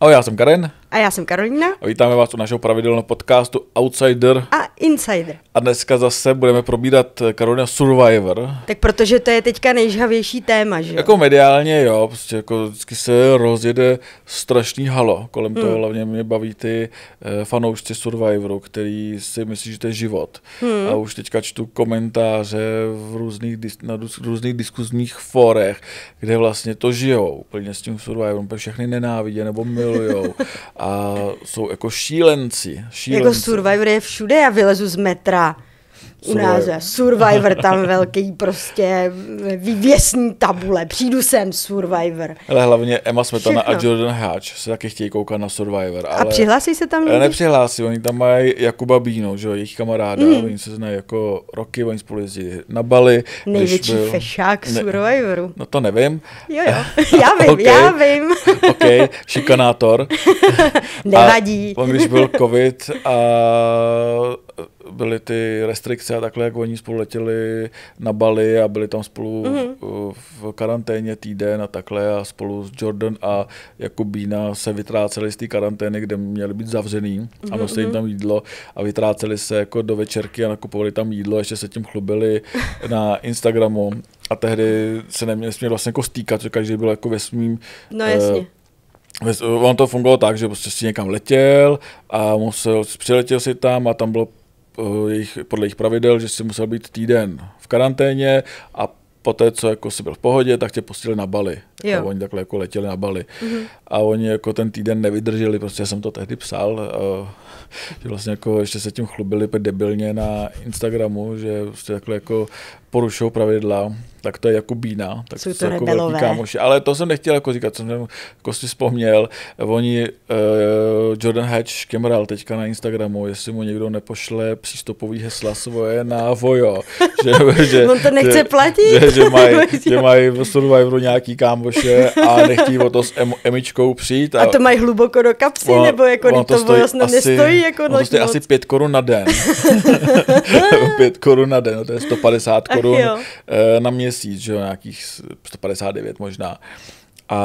Ahoj, já jsem Karen. A já jsem Karolina. A vítáme vás u našeho pravidelného podcastu Outsider. A Insider. A dneska zase budeme probírat Karolina Survivor. Tak protože to je teďka nejžhavější téma, že Jako mediálně, jo, prostě jako vždycky se rozjede strašný halo. Kolem hmm. toho hlavně mě baví ty uh, fanoušci Survivoru, který si myslí, že to je život. Hmm. A už teďka čtu komentáře v různých, na různých diskuzních forech, kde vlastně to žijou úplně s tím Survivorem, všechny nenávidě nebo milujou. a jsou jako šílenci. šílenci. Jako Survivor je všude, já vylezu z metra. U nás je Survivor tam velký prostě vývěsní tabule. Přijdu sem Survivor. Ale hlavně Emma Smetana Všechno. a Jordan Hatch se taky chtějí koukat na Survivor. Ale a přihlásí se tam někdy? Nepřihlásí, oni tam mají Jakuba Bíno, že jo, jejich kamaráda, mm. oni se znají jako roky, oni spolu jezdí na Bali. Největší byl... fešák ne, Survivoru. No to nevím. Jo, jo, já vím, okay. já vím. ok, šikanátor. Nevadí. A on, když byl covid a byly ty restrikce a takhle, jak oni spolu letěli na Bali a byli tam spolu mm-hmm. v karanténě týden a takhle a spolu s Jordan a Jakubína se vytráceli z té karantény, kde měli být zavřený mm-hmm. a mhm, nosili jim mhm. tam jídlo a vytráceli se jako do večerky a nakupovali tam jídlo, ještě se tím chlubili na Instagramu a tehdy se neměli vlastně jako stýkat, že každý byl jako ve svým no, jasně. Uh, On to fungovalo tak, že prostě si někam letěl a musel, přiletěl si tam a tam bylo Eh, jejich, podle jejich pravidel, že si musel být týden v karanténě a poté, co jako si byl v pohodě, tak tě pustili na Bali. Jo. A oni takhle jako letěli na Bali. Mm-hmm. A oni jako ten týden nevydrželi, prostě jsem to tehdy psal, uh, že vlastně jako ještě se tím chlubili debilně na Instagramu, že prostě takhle jako porušují pravidla tak to je jako bína, tak Jsou to, to jako velký kámoši. Ale to jsem nechtěl jako říkat, co jsem jako si vzpomněl. Oni, uh, Jordan Hatch Kemral teďka na Instagramu, jestli mu někdo nepošle přístupový hesla svoje na Vojo. Že, že, On to nechce že, platit. Že, že mají že maj v Survivoru nějaký kámoše a nechtějí o to s em, Emičkou přijít. A, a to mají hluboko do kapsy, on, nebo jako to, to stojí asi, nestojí jako on to stojí asi pět korun na den. pět korun na den, no to je 150 korun uh, na měsíc měsíc, že jo, nějakých 159 možná. A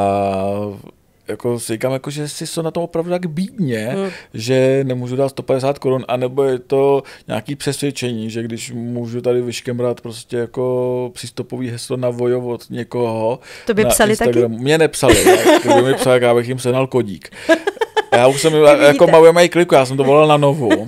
jako si říkám, jako, že si jsou na tom opravdu tak bídně, hmm. že nemůžu dát 150 korun, anebo je to nějaký přesvědčení, že když můžu tady vyškemrat prostě jako přístupový heslo na vojo od někoho. To by psali Instagramu. taky? Mě nepsali, kdyby mi psali, já bych jim senal kodík. Já už jsem, jako mají kliku, já jsem to volal na novou.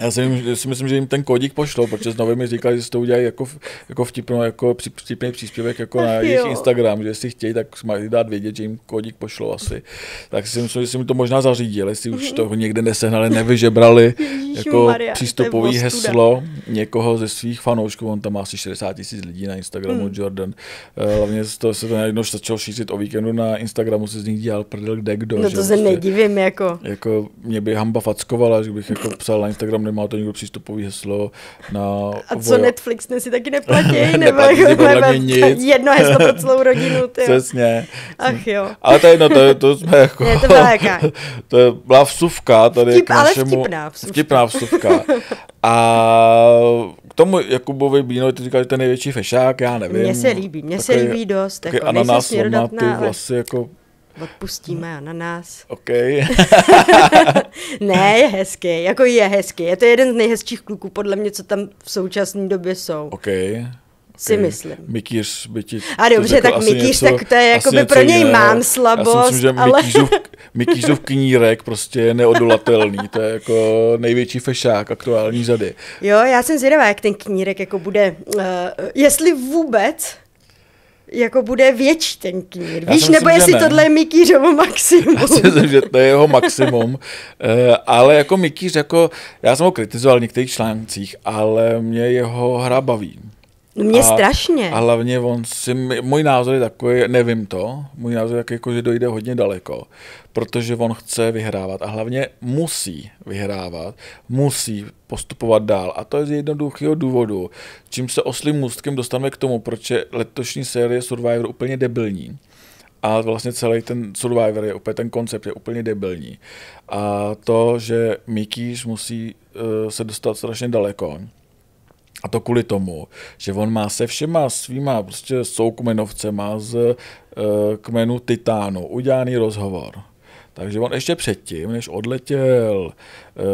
Já si, si myslím, že jim ten kódik pošlo, protože znovu mi říkali, že si to udělají jako, jako vtipno, jako vtipný příspěvek jako na jejich Instagram, že jestli chtějí, tak mají dát vědět, že jim kódik pošlo asi. Tak si myslím, že si mi to možná zařídili, jestli už to někde nesehnali, nevyžebrali jako Maria, přístupový heslo někoho ze svých fanoušků, on tam má asi 60 tisíc lidí na Instagramu, hmm. Jordan. Eh, hlavně to se to najednou začal šířit o víkendu na Instagramu, se z nich dělal prdel kde kdo. No to že? se prostě, nedivím, jako. Jako mě by hamba fackovala, že bych jako psal na Instagram nemá to někdo přístupový heslo na... A co voja... Netflix ne si taky neplatí? nebo jako jedno heslo pro celou rodinu. Tyjo. Přesně. Ach jo. Ale to je jedno, to, to jsme jako... Je to byla jaká? to je, byla vsuvka tady Vtip, k našemu... Ale vtipná vsuvka. Vtipná vsuvka. A k tomu Jakubovi Bíno, ty říkal, že to je největší fešák, já nevím. Mně se líbí, mně se líbí dost. Jako, ananas, ty vlasy, jako Odpustíme a na nás. OK. ne, je hezký, jako je hezký. Je to jeden z nejhezčích kluků, podle mě, co tam v současné době jsou. OK. Si myslím. Mikýř by ti... A dobře, tak Mikýř, něco, tak to je jako by pro něj jiného. mám slabost, Já si myslím, že ale... Mikýřův, Mikýřův knírek prostě je neodolatelný. To je jako největší fešák aktuální řady. Jo, já jsem zvědavá, jak ten knírek jako bude, uh, jestli vůbec jako bude větší ten knír. Víš, myslím, nebo jestli tohle je Mikýřovo maximum. Já si myslím, že to je jeho maximum. Eh, ale jako Mikýř, jako, já jsem ho kritizoval v některých článcích, ale mě jeho hra baví. No mě a, strašně. A hlavně on si, můj názor je takový, nevím to, můj názor je takový, jako, že dojde hodně daleko, protože on chce vyhrávat a hlavně musí vyhrávat, musí postupovat dál. A to je z jednoduchého důvodu, čím se oslým můstkem dostaneme k tomu, proč je letošní série Survivor úplně debilní. A vlastně celý ten Survivor je úplně, ten koncept je úplně debilní. A to, že Mikýš musí uh, se dostat strašně daleko, a to kvůli tomu, že on má se všema svýma prostě soukmenovcema z uh, kmenu Titánu udělaný rozhovor Takže on ještě předtím, než odletěl uh,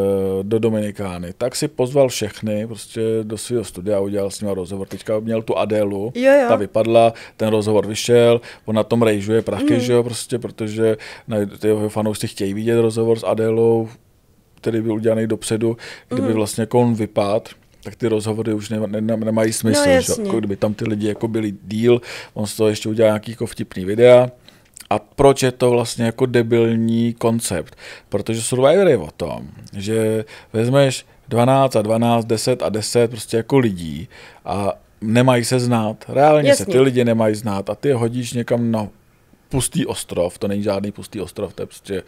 do Dominikány, tak si pozval všechny prostě do svého studia a udělal s nimi rozhovor. Teďka měl tu Adélu, jo, jo. ta vypadla, ten rozhovor vyšel, on na tom rejžuje prachy, mm. že jo, prostě, protože ty jeho fanoušci chtějí vidět rozhovor s Adélou, který byl udělaný dopředu, kdyby mm. vlastně jako on vypad, tak ty rozhovory už ne, ne, nemají smysl. No, že? Jako kdyby tam ty lidi jako byli díl, on z toho ještě udělal nějaký jako vtipný videa. A proč je to vlastně jako debilní koncept? Protože Survivor je o tom, že vezmeš 12 a 12, 10 a 10 prostě jako lidí a nemají se znát. Reálně Jasně. se ty lidi nemají znát a ty je hodíš někam na pustý ostrov, to není žádný pustý ostrov, to je prostě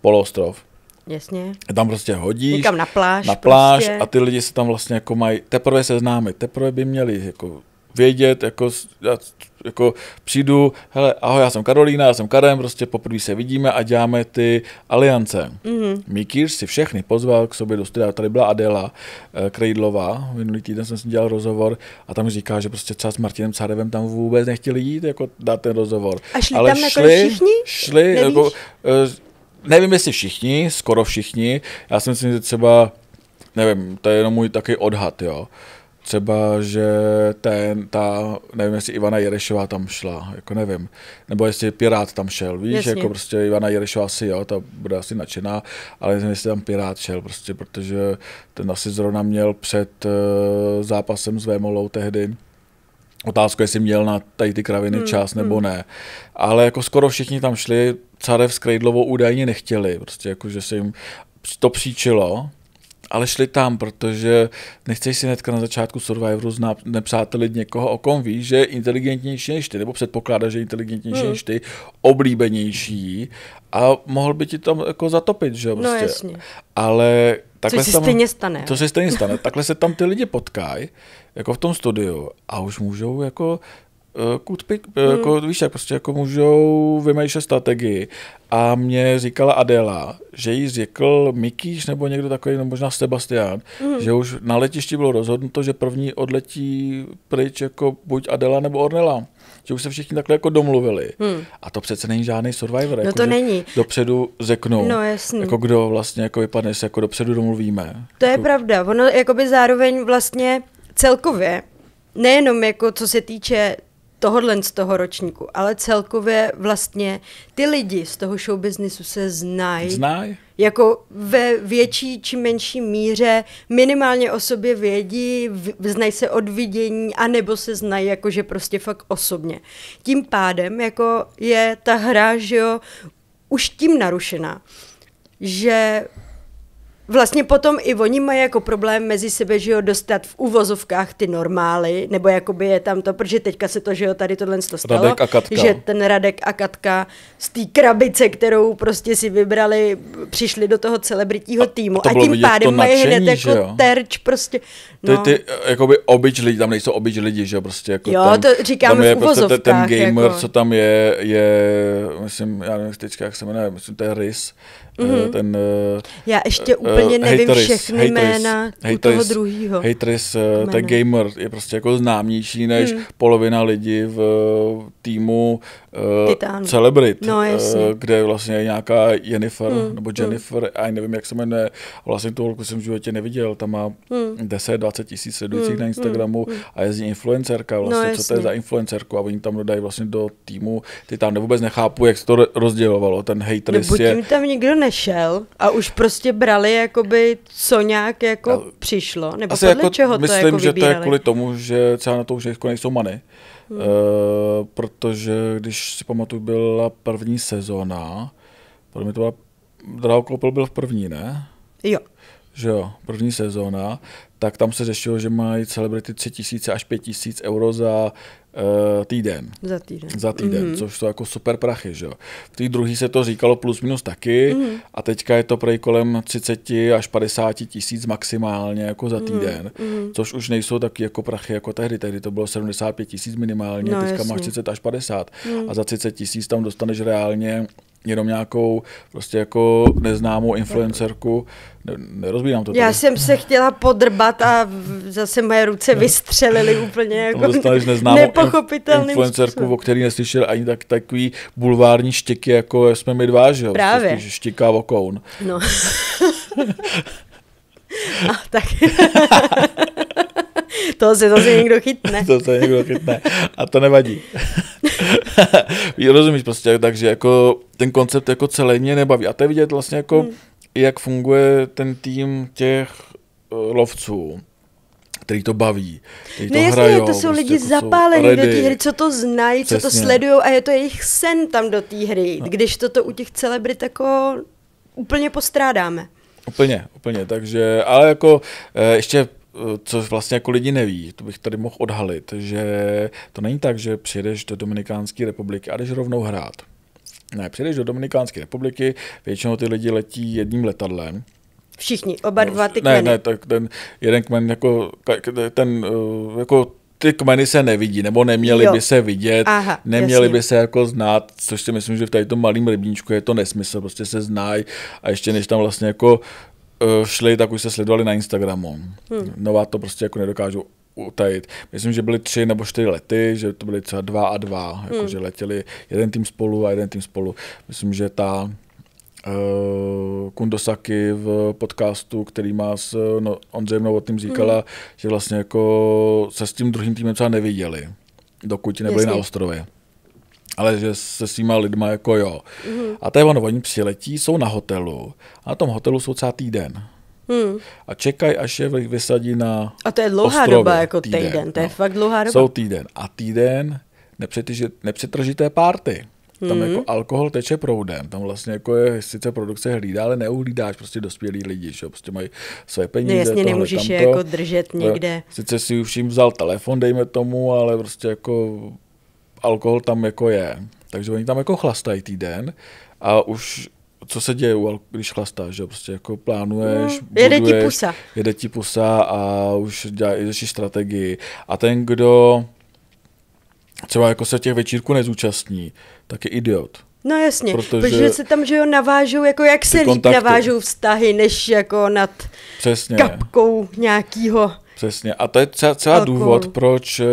poloostrov Jasně. Tam prostě hodíš. Někam na pláž. Na pláž prostě. a ty lidi se tam vlastně jako mají, teprve se známe, teprve by měli jako vědět, jako, já, jako přijdu, hele, ahoj, já jsem Karolína, já jsem Karem, prostě poprvé se vidíme a děláme ty aliance. Mm-hmm. Mikýř si všechny pozval k sobě do studia, tady byla Adela eh, Krejdlová, minulý týden jsem s ní dělal rozhovor a tam říká, že prostě třeba s Martinem Carevem tam vůbec nechtěli jít, jako dát ten rozhovor. A šli Ale tam šli, všichni? Šli, jako, eh, nevím, jestli všichni, skoro všichni, já si myslím, že třeba, nevím, to je jenom můj takový odhad, jo. Třeba, že ten, ta, nevím, jestli Ivana Jerešová tam šla, jako nevím, nebo jestli Pirát tam šel, víš, Jasně. jako prostě Ivana Jerešová asi jo, ta bude asi nadšená, ale nevím, jestli tam Pirát šel, prostě, protože ten asi zrovna měl před uh, zápasem s Vémolou tehdy, Otázka, jestli měl na tady ty kraviny hmm, čas nebo hmm. ne. Ale jako skoro všichni tam šli, Carev s Krejdlovou údajně nechtěli, prostě jako, že se jim to příčilo, ale šli tam, protože nechceš si hnedka na začátku Survivoru znát nepřátelit někoho, o kom víš, že je inteligentnější než ty, nebo předpokládá, že je inteligentnější hmm. než ty, oblíbenější a mohl by ti tam jako zatopit, že no, prostě. No jasně. Ale takhle Což se tam, stejně stane. To se stejně stane. takhle se tam ty lidi potkají, jako v tom studiu a už můžou jako kutpik, eh, hmm. jako, víš, jak prostě jako můžou vymýšlet strategii. A mě říkala Adela, že jí řekl Mikýš nebo někdo takový, nebo možná Sebastian, hmm. že už na letišti bylo rozhodnuto, že první odletí pryč jako buď Adela nebo Ornela. Že už se všichni takhle jako domluvili. Hmm. A to přece není žádný survivor. No jako, to není. Dopředu řeknu, no, jasný. jako kdo vlastně jako vypadne, se jako dopředu domluvíme. To jako... je pravda. Ono jakoby zároveň vlastně celkově nejenom jako co se týče tohodle z toho ročníku, ale celkově vlastně ty lidi z toho show businessu se znají. Znají. Jako ve větší či menší míře minimálně o sobě vědí, znají se od vidění, anebo se znají jakože prostě fakt osobně. Tím pádem jako je ta hra, že jo, už tím narušená, že Vlastně potom i oni mají jako problém mezi sebe, že jo, dostat v uvozovkách ty normály, nebo jakoby je tam to, protože teďka se to, že jo, tady tohle stalo, Radek a Katka. že ten Radek a Katka z té krabice, kterou prostě si vybrali, přišli do toho celebritího týmu a, a tím pádem mají hned jako jo? terč prostě. No. Ty, ty, jakoby obyč lidi, tam nejsou obyč lidi, že jo, prostě jako Jo, ten, to říkáme tam je v uvozovkách. Prostě ten, gamer, jako. co tam je, je, myslím, já nevím teďka, jak se jmenuje, myslím, to je Rys, mm-hmm. ten... Já ještě uh, úplně nevím Hateris, všechny Hateris, jména Hateris, u toho druhého. Hateris, uh, ten gamer je prostě jako známější než mm. polovina lidí v týmu uh, Celebrit, no, uh, kde vlastně je nějaká Jennifer, mm. nebo Jennifer, mm. a nevím, jak se jmenuje, vlastně tu holku jsem v životě neviděl, tam má mm. 10-20 tisíc sledujících mm. na Instagramu mm. a jezdí influencerka, vlastně, no, co to je za influencerku a oni tam dodají vlastně do týmu, ty tam vůbec nechápu, jak se to rozdělovalo, ten Hateris no, je... Tím tam nikdo ne nešel a už prostě brali, jakoby, co nějak jako a přišlo? Nebo podle jako, čeho myslím, to jako že to je kvůli tomu, že třeba na to už jako nejsou many. Hmm. Uh, protože když si pamatuju, byla první sezóna, podle mě to byla, Draukopil byl v první, ne? Jo. Že jo, první sezóna, tak tam se řešilo, že mají celebrity 3000 až 5000 euro za týden. Za týden. Za týden, mm-hmm. což jsou jako super prachy, že jo. V té druhé se to říkalo plus minus taky mm-hmm. a teďka je to prej kolem 30 až 50 tisíc maximálně jako za týden, mm-hmm. což už nejsou taky jako prachy jako tehdy. Tehdy to bylo 75 tisíc minimálně, no, teďka jasně. máš 30 až 50 mm. a za 30 tisíc tam dostaneš reálně jenom nějakou prostě jako neznámou influencerku, ne, nerozbírám to tady. Já jsem se chtěla podrbat a zase moje ruce vystřelily úplně jako Dostaneš neznámou nepochopitelným influencerku, způsobem. o který neslyšel ani tak, takový bulvární štěky, jako jsme my dva, že jo? Právě. Prostě spíš Štěká o koun. No. a tak. to se zase někdo chytne. to se někdo chytne. A to nevadí. Rozumíš prostě, takže jako ten koncept jako celý mě nebaví. A to je vidět vlastně jako, hmm. jak funguje ten tým těch uh, lovců který to baví, který No to jasně, hrajou. to jsou prostě lidi jako zapálení do té hry, co to znají, co to Přesně. sledují a je to jejich sen tam do té hry, když toto u těch celebrit jako úplně postrádáme. Úplně, úplně, takže, ale jako eh, ještě eh, co vlastně jako lidi neví, to bych tady mohl odhalit, že to není tak, že přijedeš do Dominikánské republiky a jdeš rovnou hrát. Ne, přijedeš do Dominikánské republiky, většinou ty lidi letí jedním letadlem. Všichni, oba dva ty ne, kmeny. ne, tak ten jeden kmen jako, ten eh, jako ty kmeny se nevidí, nebo neměli Jo. by se vidět, Aha, neměli jasně. by se jako znát, což si myslím, že v tady tom malém rybníčku je to nesmysl, prostě se znají a ještě než tam vlastně jako eh, šli, tak už se sledovali na Instagramu. Hmm. Nová to prostě jako nedokážu utajit. Myslím, že byly tři nebo čtyři lety, že to byly třeba dva a dva, jako Hmm. že letěli jeden tým spolu a jeden tým spolu. Myslím, že ta uh, Kundosaki v podcastu, který má s no, Ondřejem Novotným říkala, Hmm. že vlastně jako se s tím druhým týmem třeba neviděli, dokud nebyli Jasně. na ostrově. Ale že se svýma lidma jako jo. Mhm. A to je ono, oni přiletí, jsou na hotelu a na tom hotelu jsou třeba týden. Hmm. A čekají, až je vysadí na A to je dlouhá ostrově. doba, jako týden, to je fakt dlouhá doba. Jsou týden. A týden nepřetrži- nepřetržité párty. Tam Mhm. jako alkohol teče proudem, tam vlastně jako je sice produkce hlídá, ale neuhlídáš prostě dospělí lidi, že prostě mají své peníze, No jasně, tohle, nemůžeš je tamto. jako držet někde. Sice si už jim vzal telefon, dejme tomu, ale prostě jako alkohol tam jako je. Takže oni tam jako chlastají týden a už co se děje, když chlastáš, že prostě jako plánuješ, No, jede ti buduješ, pusa. Jede ti pusa a už děláš strategii. A ten, kdo třeba jako se těch večírků nezúčastní, tak je idiot. No jasně, Protože- protože, se tam, že jo, navážou, jako jak se líp navážou vztahy, než jako nad Přesně. kapkou nějakýho. Přesně. A to je třeba, třeba Alkoholu. důvod, proč eh,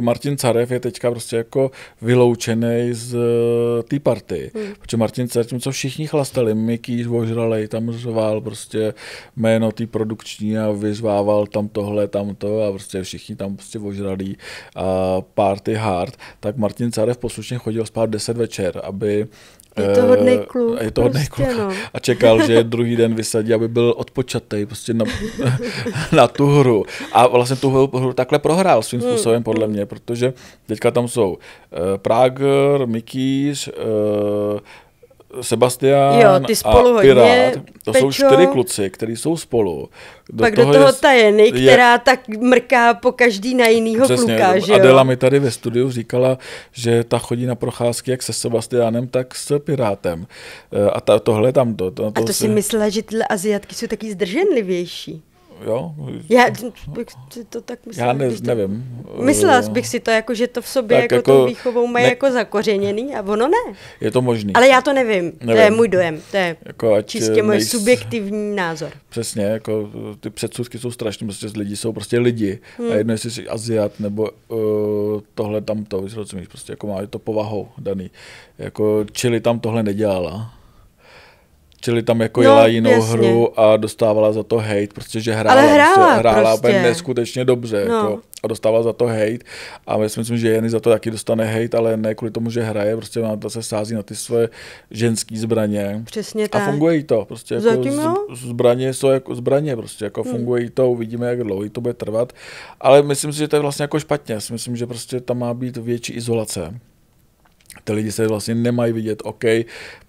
Martin Carev je teďka prostě jako vyloučený z eh, té party. Hmm. Protože Martin Carev, tím, co všichni chlastali, Mikýš ožralej, tam řval prostě jméno té produkční a vyzvával tam tohle, tam to a prostě všichni tam prostě ožralí a party hard, tak Martin Carev poslušně chodil spát 10 večer, aby Je to eh, hodnej kluk, Je to hodnej prostě, kluk. no. A čekal, že druhý den vysadí, aby byl odpočatý prostě na, na tu hru. A vlastně tu hru, hru takhle prohrál svým Hmm, způsobem, podle mě, protože teďka tam jsou uh, Prager, Mikýř, uh, Sebastian Jo, ty spolu a hodně, Pirát. To jsou Pečo. čtyři kluci, kteří jsou spolu. Do Pak do toho je- tajeny, je- která tak mrká po každý na jinýho Přesně, kluka, že jo? Adela mi tady ve studiu říkala, že ta chodí na procházky jak se Sebastianem, tak s Pirátem. Eh, A ta, tohle tam to. to, A to si myslela, že tyhle Aziatky jsou taky zdrženlivější. Jo, Já bych si to tak myslela. já ne, to... nevím. Myslela Eh, bych si to, jako, že to v sobě Tak jako, jako tou výchovou mají ne- jako zakořeněný a ono ne. Je to možný. Ale já to nevím, to je Nevím. můj dojem, to je Jako ať, čistě eh, můj nejs- subjektivní názor. Přesně, jako eh, ty předsudky jsou strašné, prostě lidi jsou prostě lidi. Hmm. A jedno, jestli jsi Aziat nebo uh, tohle tamto, rozumíš, prostě jako má to povahou daný. Jako Chili tam tohle nedělala. Čili tam jako No, jela jinou jasně. hru a dostávala za to hate, protože že hrála, Ale hrála prostě, hrála prostě. neskutečně dobře No. jako, a dostávala za to hate a já si myslím, že Jenny za to taky dostane hate, ale ne kvůli tomu, že hraje, prostě ona to se sází na ty své ženské zbraně. Přesně A tak. funguje jí to, prostě jako Zatím jo. z, zbraně jsou jako zbraně, prostě jako hmm. funguje jí to, uvidíme, jak dlouho jí to bude trvat, ale myslím si, že to je vlastně jako špatně, Já si myslím, že prostě tam má být větší izolace. Ty lidi se vlastně nemají vidět, OK,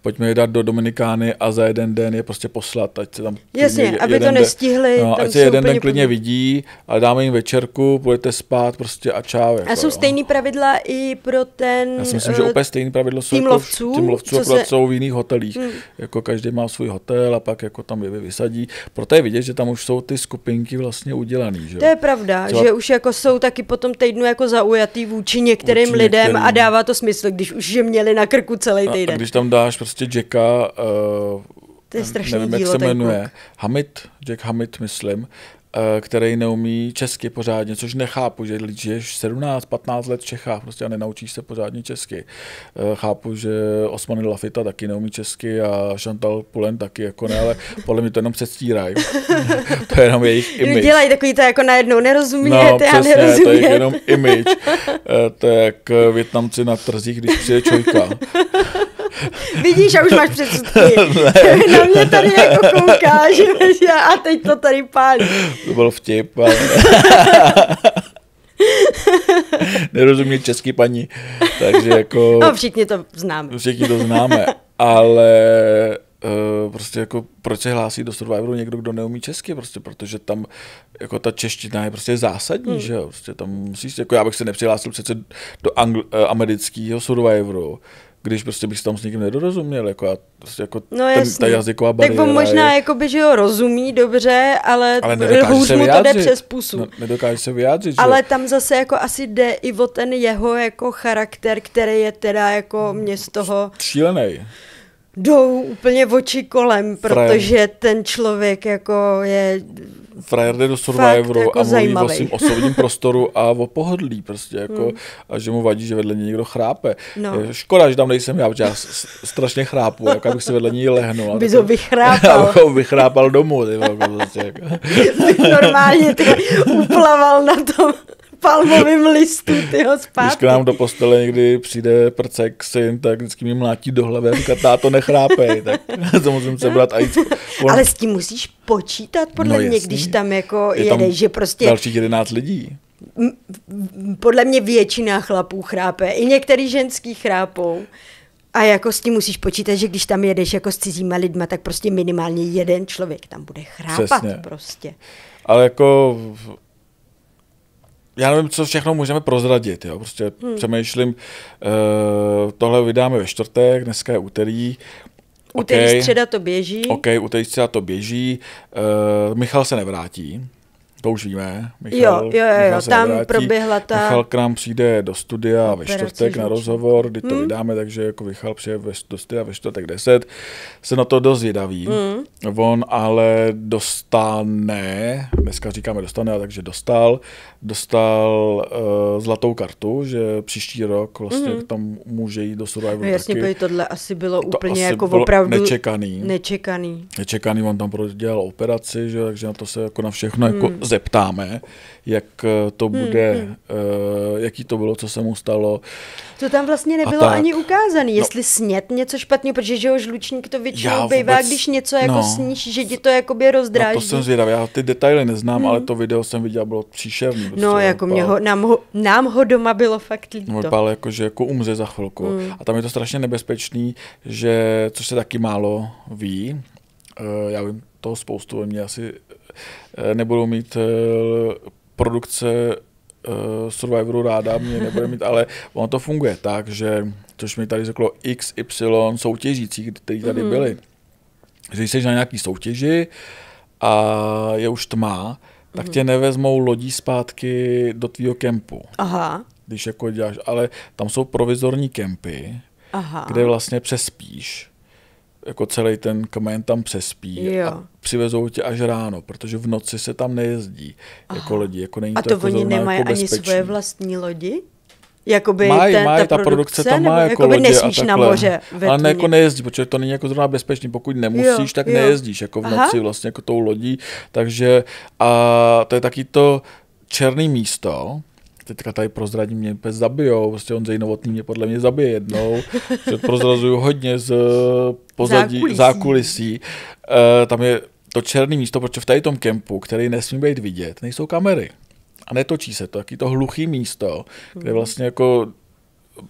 pojďme je dát do Dominikány a za jeden den je prostě poslat, ať se tam... Jasně, aby to den- nestihli, No, tam ať se jeden den klidně vidí, ale dáme jim večerku, budete spát prostě a čau. Jako, A jsou jo. stejný pravidla i pro ten... Já si myslím, že eh, úplně stejný pravidlo jsou tým jako lovců, tým lovců, se- jsou v jiných hotelích. Hmm. Jako každý má svůj hotel a pak jako tam je vysadí. Proto je vidět, že tam už jsou ty skupinky vlastně udělaný. Že? To je pravda, Třeba- že už jako jsou taky po tom týdnu jako zaujatý vůči některým Vůči lidem některým. a dává to smysl, když už že měli na krku celý týden. A, a když tam dáš prostě Jacka, uh, to je strašný nevím, dílo, jak se jmenuje, kluk. Hamid, Jack Hamid, myslím, eh, který neumí česky pořádně, což nechápu, že žiješ 17-15 let v Čechách prostě a nenaučíš se pořádně česky. Eh, Chápu, že Osmany Lafita taky neumí česky a Chantal Pulen taky, jako ne, ale podle mě to jenom předstírají. to je jenom jejich image. Dělají takový to jako najednou nerozumět, No, já přesně, to je jenom image. Eh, To je jak eh, Větnamci na trzích, když přijde čojka. Vidíš, a už máš předsudky. Na mě tady jako koukáš že- a teď to tady pálí. To byl vtip, ale... Nerozumí český paní, takže jako... No, všichni to známe. Všichni to známe, ale uh, prostě jako proč se hlásí do Survivoru někdo, kdo neumí česky, prostě protože tam jako ta čeština je prostě zásadní, hmm. že jo, prostě tam musíš, jako já bych se nepřihlásil přece do angl- eh, amerického Survivoru, když prostě bych se tam s někým nedorozuměl, jako, a prostě jako No ten, ta jazyková tak bariéra on možná je, jakoby, že ho rozumí dobře, ale, ale hůř mu to jde přes pusu. No, nedokáže se vyjádřit, že? Ale tam zase jako asi jde i o ten jeho jako charakter, který je teda jako mě z toho Šílený. jdou úplně oči kolem, protože ten člověk jako je frajer jde do Survivoru jako a mluví zajímavý. o svým osobním prostoru a o pohodlí prostě, jako, a že mu vadí, že vedle něj někdo chrápe. No. Je Škoda, že tam nejsem já, protože já strašně chrápu, jako abych se vedle něj lehnul. bys tak- ho vychrápal. Abych ho vychrápal domů, ty vole, prostě, jako. normálně ty uplaval na tom palmovém listu tyho Když zpátky. k nám do postele někdy přijde prcek syn, tak vždycky mi mlátí do hlavy a říká, táto nechrápej, tak to musím sebrat a jít. On, Ale s tím musíš počítat podle No mě, jasný. když tam jako je tam jedeš, že prostě Dalších 11 lidí. podle mě většina chlapů chrápe, i některý ženský chrápou. A jako s tím musíš počítat, že když tam jedeš jako s cizíma lidma, tak prostě minimálně jeden člověk tam bude chrápat Přesně. prostě. Ale jako já nevím, co všechno můžeme prozradit, jo. Prostě hmm. přemýšlím, uh, tohle vydáme ve čtvrtek, dneska je úterý. Úterý, Okej, středa to běží. OK, úterý středa to běží. Uh, Michal se nevrátí. To už víme. Michal, Jo, jo, jo, jo, Michal tam nevrátí. proběhla ta Michal k nám přijde do studia ve čtvrtek na rozhovor, kdy to Hmm. vydáme, takže jako Michal přijde ve, do studia ve čtvrtek 10. Se na to dost zvědavý. Hmm. On ale dostane, dneska říkáme dostane, takže dostal, dostal uh, zlatou kartu, že příští rok vlastně Mhm. tam může jít do Survivoru No jasně, taky. tohle asi bylo To úplně asi jako bylo opravdu nečekaný. nečekaný. nečekaný, on tam prodělal operaci, že, takže na to se jako na všechno jako Hmm. Zeptáme, jak eh, to bude, hmm. uh, jaký to bylo, co se mu stalo. To tam vlastně nebylo tak. ani ukázaný, jestli snět něco špatně, protože že jo, žlučník to většinou Já bývá, vůbec- když něco jako no. sníš, že ti to jakoby Na rozdráždí. to jsem zvědavý, já ty detaily neznám, ale to video jsem viděl, bylo příšerný. Prostě, No, jako mě ho, nám, ho, nám ho doma bylo fakt líto. No, vypadal jako, že jako umře za chvilku. Mm. A tam je to strašně nebezpečný, že, což se taky málo ví, eh, já vím toho spoustu, oni asi nebudou mít eh, produkce eh, Survivoru ráda, mě nebude mít, ale ono to funguje tak, že, což mi tady řeklo XY soutěžících, kteří tady Mhm. byli, že když jsi na nějaký soutěži a je už tma, tak tě nevezmou lodí zpátky do tvýho kempu Aha, když jako děláš, ale tam jsou provizorní kempy, aha. kde vlastně přespíš. Jako celý ten kmen tam přespí Jo. a přivezou tě až ráno, protože v noci se tam nejezdí jako lidi. Jako není A to, to jako oni nemají jako ani bezpečný. svoje vlastní lodi? Jakoby Mají, ten, mají, ta, ta produkce tam nebo má jako lodě nesmíš a na takhle. moře ve Ale ne, jako nejezdí, protože to není jako zrovna bezpečný. Pokud nemusíš, Jo, tak jo. nejezdíš jako v Aha. noci vlastně jako tou lodí. Takže a to je taky to černé místo, teďka tady prozradím, mě úplně zabijou, prostě on Novotný mě podle mě zabije jednou, že prozrazuju hodně z eh, pozadí, Zákulisí. zákulisí. Uh, tam je to černé místo, protože v tady tom kempu, který nesmí být vidět, nejsou kamery. A netočí se to, taky to hluchý místo, kde Hmm. vlastně jako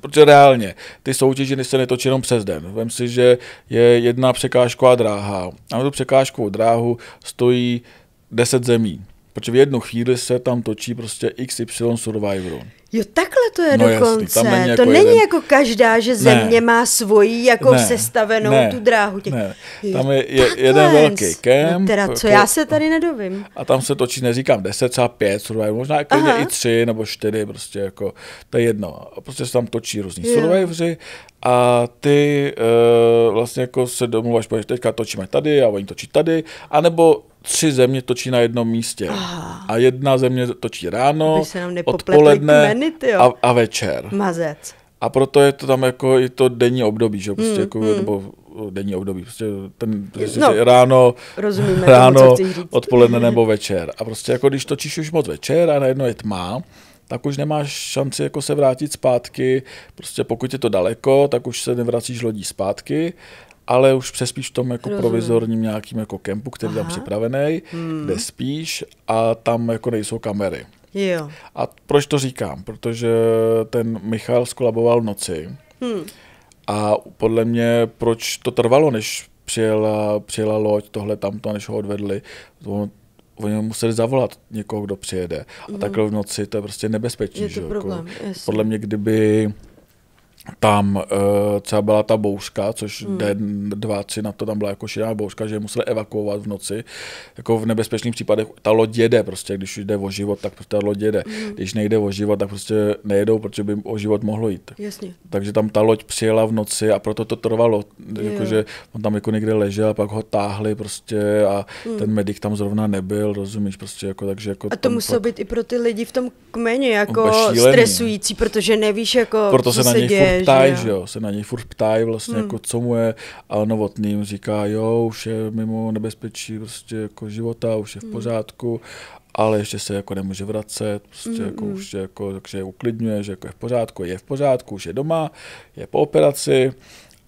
Protože reálně, ty soutěže se netočí jenom přes den. Vem si, že je jedna překážková dráha. A na tu překážkovou dráhu stojí 10 zemí. Protože v jednu chvíli se tam točí prostě XY Survivoru. Jo, takhle to je No dokonce. jasný, není to jako není jeden- jako každá, že země má svoji jako Ne, sestavenou ne, tu dráhu. Těch... ne. Tam je- je jeden takhle. velký kemp, No teda, co jako- já se tady nedovím. A tam se točí, neříkám 10, třeba 5 survivorů, možná klidně i 3 nebo 4, prostě jako, to je jedno. A prostě se tam točí různí survivoři a ty uh, vlastně jako se domluváš, že teďka točíme tady a oni točí tady, anebo tři země točí na jednom místě. Aha. A jedna země točí ráno, odpoledne kmeny, tyjo. a, a večer. Mazec. A proto je to tam jako i to denní období, že prostě Hmm, jako, hmm. nebo denní období, prostě ten prostě No, ráno, rozumíme tomu, ráno, říct. odpoledne nebo večer. A prostě jako když točíš už moc večer a najednou je tma, tak už nemáš šanci jako se vrátit zpátky, prostě pokud je to daleko, tak už se nevracíš lodí zpátky, ale už přespíš v tom jako Rozumím. provizorním nějakým jako kempu, který je tam Aha. připravený, Hmm. kde spíš a tam jako nejsou kamery. Jo. A proč to říkám? Protože ten Michal skolaboval v noci Hm. a podle mě, proč to trvalo, než přijela, přijela loď, tohle tamto, než ho odvedli, on, oni museli zavolat někoho, kdo přijede. A takhle v noci to je prostě nebezpečí. Je to že jo, problém, Jako, podle mě, kdyby tam uh, třeba byla ta bouřka, což Hmm. mm. den, dva, tři na to tam byla jako šílená bouřka, že je museli evakuovat v noci. Jako v nebezpečných případech ta loď jede prostě, když jde o život, tak prostě ta loď jede. Hmm. Mm. Když nejde o život, tak prostě nejedou, protože by o život mohlo jít. Jasně. Takže tam ta loď přijela v noci a proto to trvalo. Jakože on tam jako někde ležel a pak ho táhli prostě a Hmm. mm. ten medic tam zrovna nebyl, rozumíš, prostě jako takže jako A to muselo fakt- být i pro ty lidi v tom kmeni jako šílený. stresující, protože nevíš jako, proto co se na něj děje, furt ptají, že jo, se na něj furt ptají vlastně, Hmm. jako co mu je a novotný jim říká, jo, už je mimo nebezpečí prostě jako života, už je Hmm. v pořádku, ale ještě se jako nemůže vracet, prostě Hmm, jako hmm. už je jako, takže je uklidňuje, že jako je v pořádku, je v pořádku, už je doma, je po operaci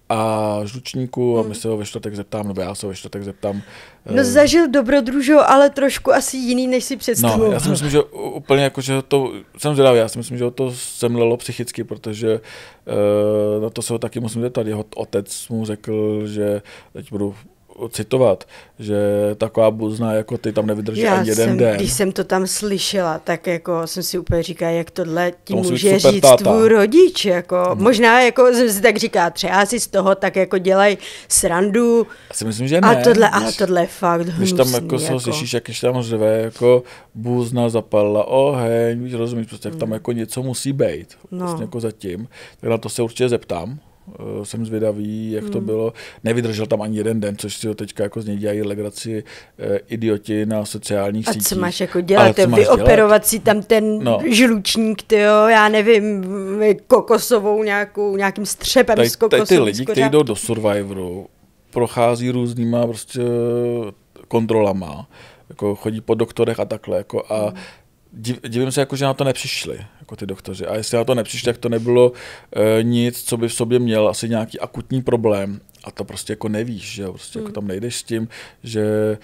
a žlučníku a my se ho ve čtvrtek zeptám, nebo já se ho ve čtvrtek zeptám. No eh, zažil dobrodružo, ale trošku asi jiný, než si představoval. No, já si myslím, že úplně jako, že to, jsem zvědavý, já si myslím, že ho to semlelo psychicky, protože uh, na to se ho taky musím zeptat. Jeho otec mu řekl, že, teď budu citovat, že taková buzna jako ty tam nevydrží Já ani jeden jsem, den. když jsem to tam slyšela, tak jako jsem si úplně říkala, jak tohle ti To může říct táta. tvůj rodič. Jako. Možná jako jsem si tak říká, třeba si z toho tak jako dělaj srandu Já si myslím, že ne. a tohle, ale Když- tohle je fakt Když hnusný. tam jako, ho slyšíš, jak ještě tam řve, jako buzna zapalila oheň, víš, rozumíš, prostě jak tam jako něco musí být, No. vlastně jako zatím, tak na to se určitě zeptám. Eh, Jsem zvědavý, jak Hmm. to bylo. Nevydržel tam ani jeden den, což si ho teďka jako z něj dělají legraci eh, idioti na sociálních A sítích. co máš jako dělat? co máš vyoperovat si tam ten No. žlučník, tyjo, já nevím, kokosovou nějakou, nějakým střepem Tady, tady kokosovou ty lidi, kteří jdou do Survivoru, prochází různýma prostě kontrolama, jako chodí po doktorech a takhle, jako a Hmm. Div, divím se, jako, že na to nepřišli, jako ty doktoři. A jestli na to nepřišli, tak to nebylo e, nic, co by v sobě měl asi nějaký akutní problém. A to prostě jako nevíš, že jo, prostě jako tam nejdeš s tím, že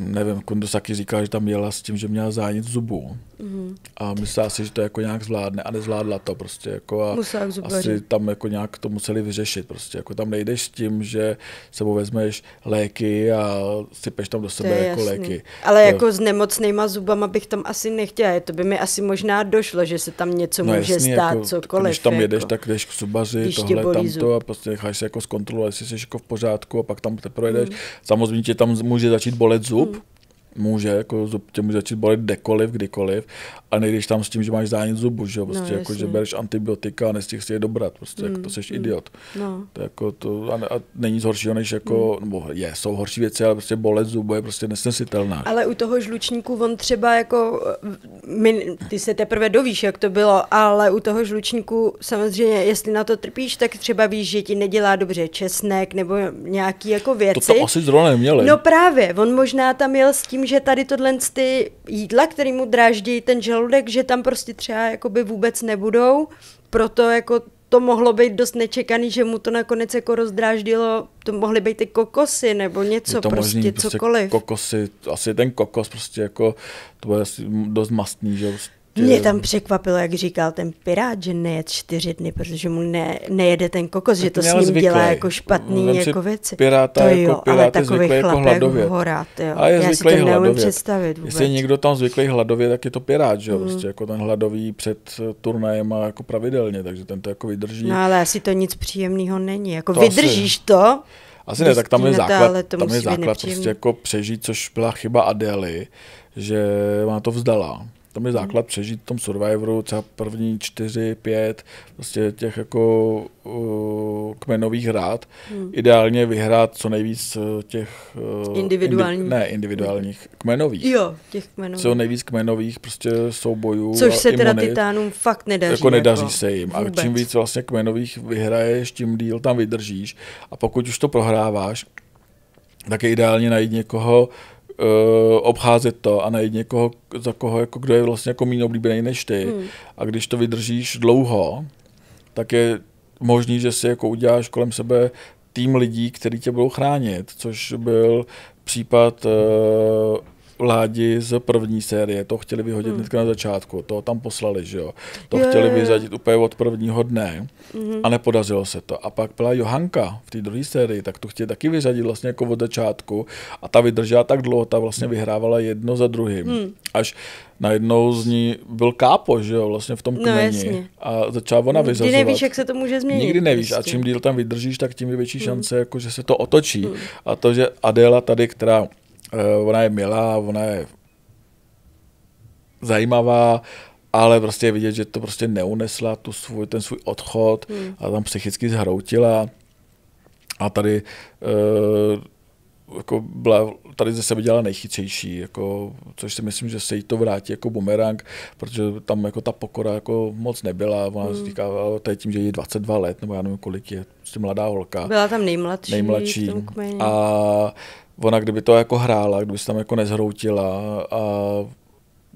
nevím, Kundosaki říkal, že tam jela s tím, že měla zánět zubů. Mhm. A myslela si, že to jako nějak zvládne a nezvládla to prostě. Jako a asi tam jako nějak to museli vyřešit prostě. Jako tam nejdeš s tím, že sebou vezmeš léky a sypeš tam do To sebe je jako jasný. léky. Ale To- jako s nemocnýma zubama bych tam asi nechtěla. To by mi asi možná došlo, že se tam něco No může jasný, stát, jako, cokoliv. Když tam jako. jedeš, tak jdeš k zubaři, Když tohle, tamto zub. a prostě necháš se jako zkontrolovat, jestli jsi jako v pořádku a pak tam teprve Hmm. jdeš. Samozřejmě tě tam může začít bolet zub, nope. Může, jako zub tě může začít bolet kdekoliv, kdykoliv, a nejdeš tam s tím, že máš zánět zubu, že prostě No, jako, že bereš antibiotika a nestihl si je dobrat, prostě jako to jsi idiot. No. To, jako to, a, ne- a není nic horšího, než jako, nebo je, jsou horší věci, ale prostě bolet zubu je prostě nesnesitelná. Ale u toho žlučníku on třeba jako, my, ty se teprve dovíš, jak to bylo, ale u toho žlučníku samozřejmě, jestli na to trpíš, tak třeba víš, že ti nedělá dobře česnek nebo nějaký jako To věci. tam asi zrovna neměli. No právě, on možná tam jel s tím, že tady tohle ty jídla, který mu dráždí ten žaludek, že tam prostě třeba jakoby vůbec nebudou, proto jako to mohlo být dost nečekaný, že mu to nakonec jako rozdráždilo, to mohly být ty kokosy nebo něco, je to prostě možný, cokoliv. kokosy, asi ten kokos prostě jako, to bude asi dost mastný, že. Mě tam překvapilo, jak říkal ten pirát, že nejet čtyři dny, protože mu ne, nejede ten kokos, tak že to s ním zvyklý. dělá jako špatný Vem jako věci. Piráta to jako jo, pirát ale takový chlap jako hladovět. Hora, jo. A je Já si to neumím představit vůbec. Jestli je někdo tam zvyklý hladově, tak je to pirát, že jo? Mm. Prostě jako ten hladový před turnajem a jako pravidelně, takže ten to jako vydrží. No ale asi to nic příjemného není. Jako to vydržíš asi. to, asi ne, tak tam je základ, tam je základ prostě jako přežít, což byla chyba Adely, že ona to vzdala tam je základ přežít v tom Survivoru, třeba první čtyři, pět, prostě těch jako uh, kmenových hrad. Hmm. Ideálně vyhrát co nejvíc uh, těch... Uh, individuálních. Indi, ne, individuálních, kmenových. Jo, těch kmenových. Co nejvíc kmenových prostě soubojů Což se teda imunit, titánům fakt nedaří. Jako nedaří jako se jim. Vůbec. A čím víc vlastně kmenových vyhraješ, tím díl tam vydržíš. A pokud už to prohráváš, tak je ideálně najít někoho, obcházet to a najít někoho, za koho, jako, kdo je vlastně jako méně oblíbený než ty. Hmm. A když to vydržíš dlouho, tak je možný, že si jako uděláš kolem sebe tým lidí, kteří tě budou chránit, což byl případ uh, Ládi z první série, to chtěli vyhodit hmm. na začátku, to tam poslali, že jo. To je, chtěli vyřadit úplně od prvního dne hmm. a nepodařilo se to. A pak byla Johanka v té druhé sérii, tak to chtěli taky vyřadit vlastně jako od začátku a ta vydržela tak dlouho, ta vlastně vyhrávala jedno za druhým. Hmm. Až najednou z ní byl kápo, že jo, vlastně v tom no, kmeni. No, a začala ona vyřazovat. Nikdy nevíš, jak se to může změnit. Nikdy nevíš. Prostě. A čím díl tam vydržíš, tak tím je větší hmm. šance, hmm. jako, že se to otočí. Hmm. A to, že Adela tady, která ona je milá, ona je zajímavá, ale prostě je vidět, že to prostě neunesla tu svůj, ten svůj odchod hmm. a tam psychicky zhroutila. A tady uh, jako byla, tady ze sebe dělala nejchytřejší, jako, což si myslím, že se jí to vrátí jako bumerang, protože tam jako ta pokora jako moc nebyla. Ona hmm. říká, to je tím, že je 22 let, nebo já nevím, kolik je, prostě mladá holka. Byla tam nejmladší. Nejmladší. A ona kdyby to jako hrála, kdyby se tam jako nezhroutila a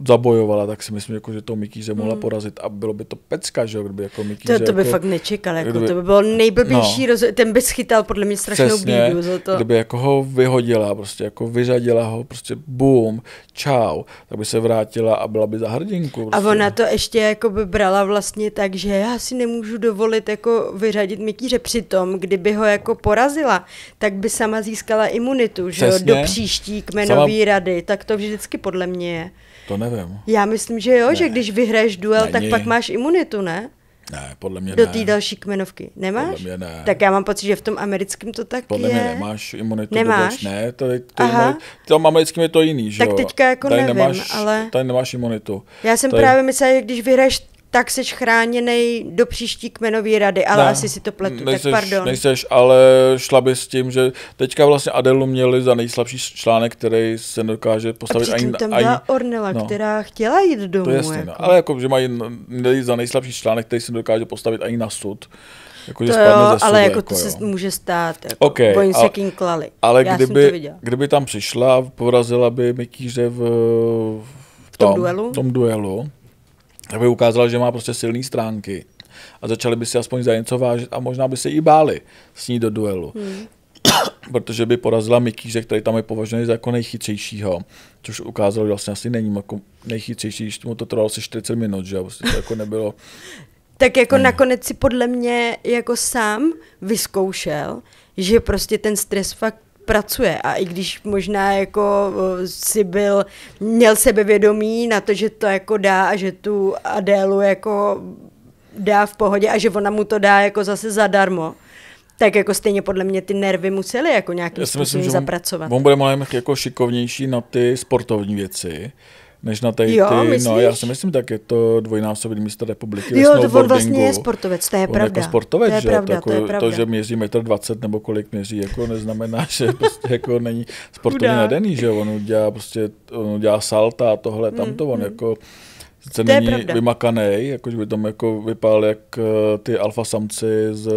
zabojovala, tak si myslím, jako, že to Mikýře mohla hmm. porazit a bylo by to pecka, že kdyby jako Mikýře... To, to by jako, fakt nečekal, jako, kdyby, to by bylo nejblbější, no, roz... ten by schytal podle mě strašnou přesně, bídu za to. kdyby jako ho vyhodila, prostě jako vyřadila ho, prostě boom, čau, tak by se vrátila a byla by za hrdinku. Prostě. A ona to ještě jako by brala vlastně tak, že já si nemůžu dovolit jako vyřadit Mikýře přitom, kdyby ho jako porazila, tak by sama získala imunitu, že jo, do příští kmenové sama... rady, tak to vždycky podle mě je. To nevím. Já myslím, že jo, ne. že když vyhraješ duel, Není. tak pak máš imunitu, ne? Ne, podle mě Do té další kmenovky. Nemáš? Podle mě ne. Tak já mám pocit, že v tom americkém to tak podle je. Podle mě nemáš imunitu. Nemáš? Ne, to, to Aha. je, v tom americkém je to jiný, že Tak teďka jako tady nevím, nemáš, ale... Tady nemáš imunitu. Já jsem tady... právě myslela, že když vyhraješ tak jsi chráněný do příští kmenové rady, ale ne, asi si to pletu, nejseš, tak pardon. Nejseš, ale šla by s tím, že teďka vlastně Adelu měli za nejslabší článek, který se dokáže postavit a ani... tam byla ani, Ornela, no. která chtěla jít domů. To jasný, no. jako. no. ale jako, že mají měli za nejslabší článek, který se dokáže postavit ani na sud. Jako, to jo, ale jako, jako to jo. se může stát. Jako. Okay, Oni se kým klali. Ale Já kdyby, kdyby tam přišla, porazila by Mikýře v, v tom, tom duelu, tom duelu aby ukázala, že má prostě silné stránky a začali by si aspoň za něco vážit a možná by se i báli s ní do duelu. Hmm. Protože by porazila Mikýře, který tam je považený za jako nejchytřejšího, což ukázalo, že vlastně asi není jako nejchytřejší, když mu to trvalo asi 40 minut, že vlastně to jako nebylo. tak jako hmm. nakonec si podle mě jako sám vyzkoušel, že prostě ten stres fakt pracuje a i když možná jako si byl, měl sebevědomí na to, že to jako dá a že tu Adélu jako dá v pohodě a že ona mu to dá jako zase zadarmo, tak jako stejně podle mě ty nervy musely jako nějakým způsobem zapracovat. On, on bude mnohem jako šikovnější na ty sportovní věci, než na tady jo, ty, myslíš? no já si myslím, tak je to dvojnásobný místo republiky Jo, to on vlastně je sportovec, to je on pravda. Jako sportovec, to je že? Pravda, to, je pravda. to, že měří 1,20 m nebo kolik měří, jako neznamená, že prostě jako není sportovně nadený, že on dělá prostě, on dělá salta a tohle, mm, tamto, on mm. jako sice to není vymakaný, jakože by tam jako vypadal jak uh, ty alfa samci z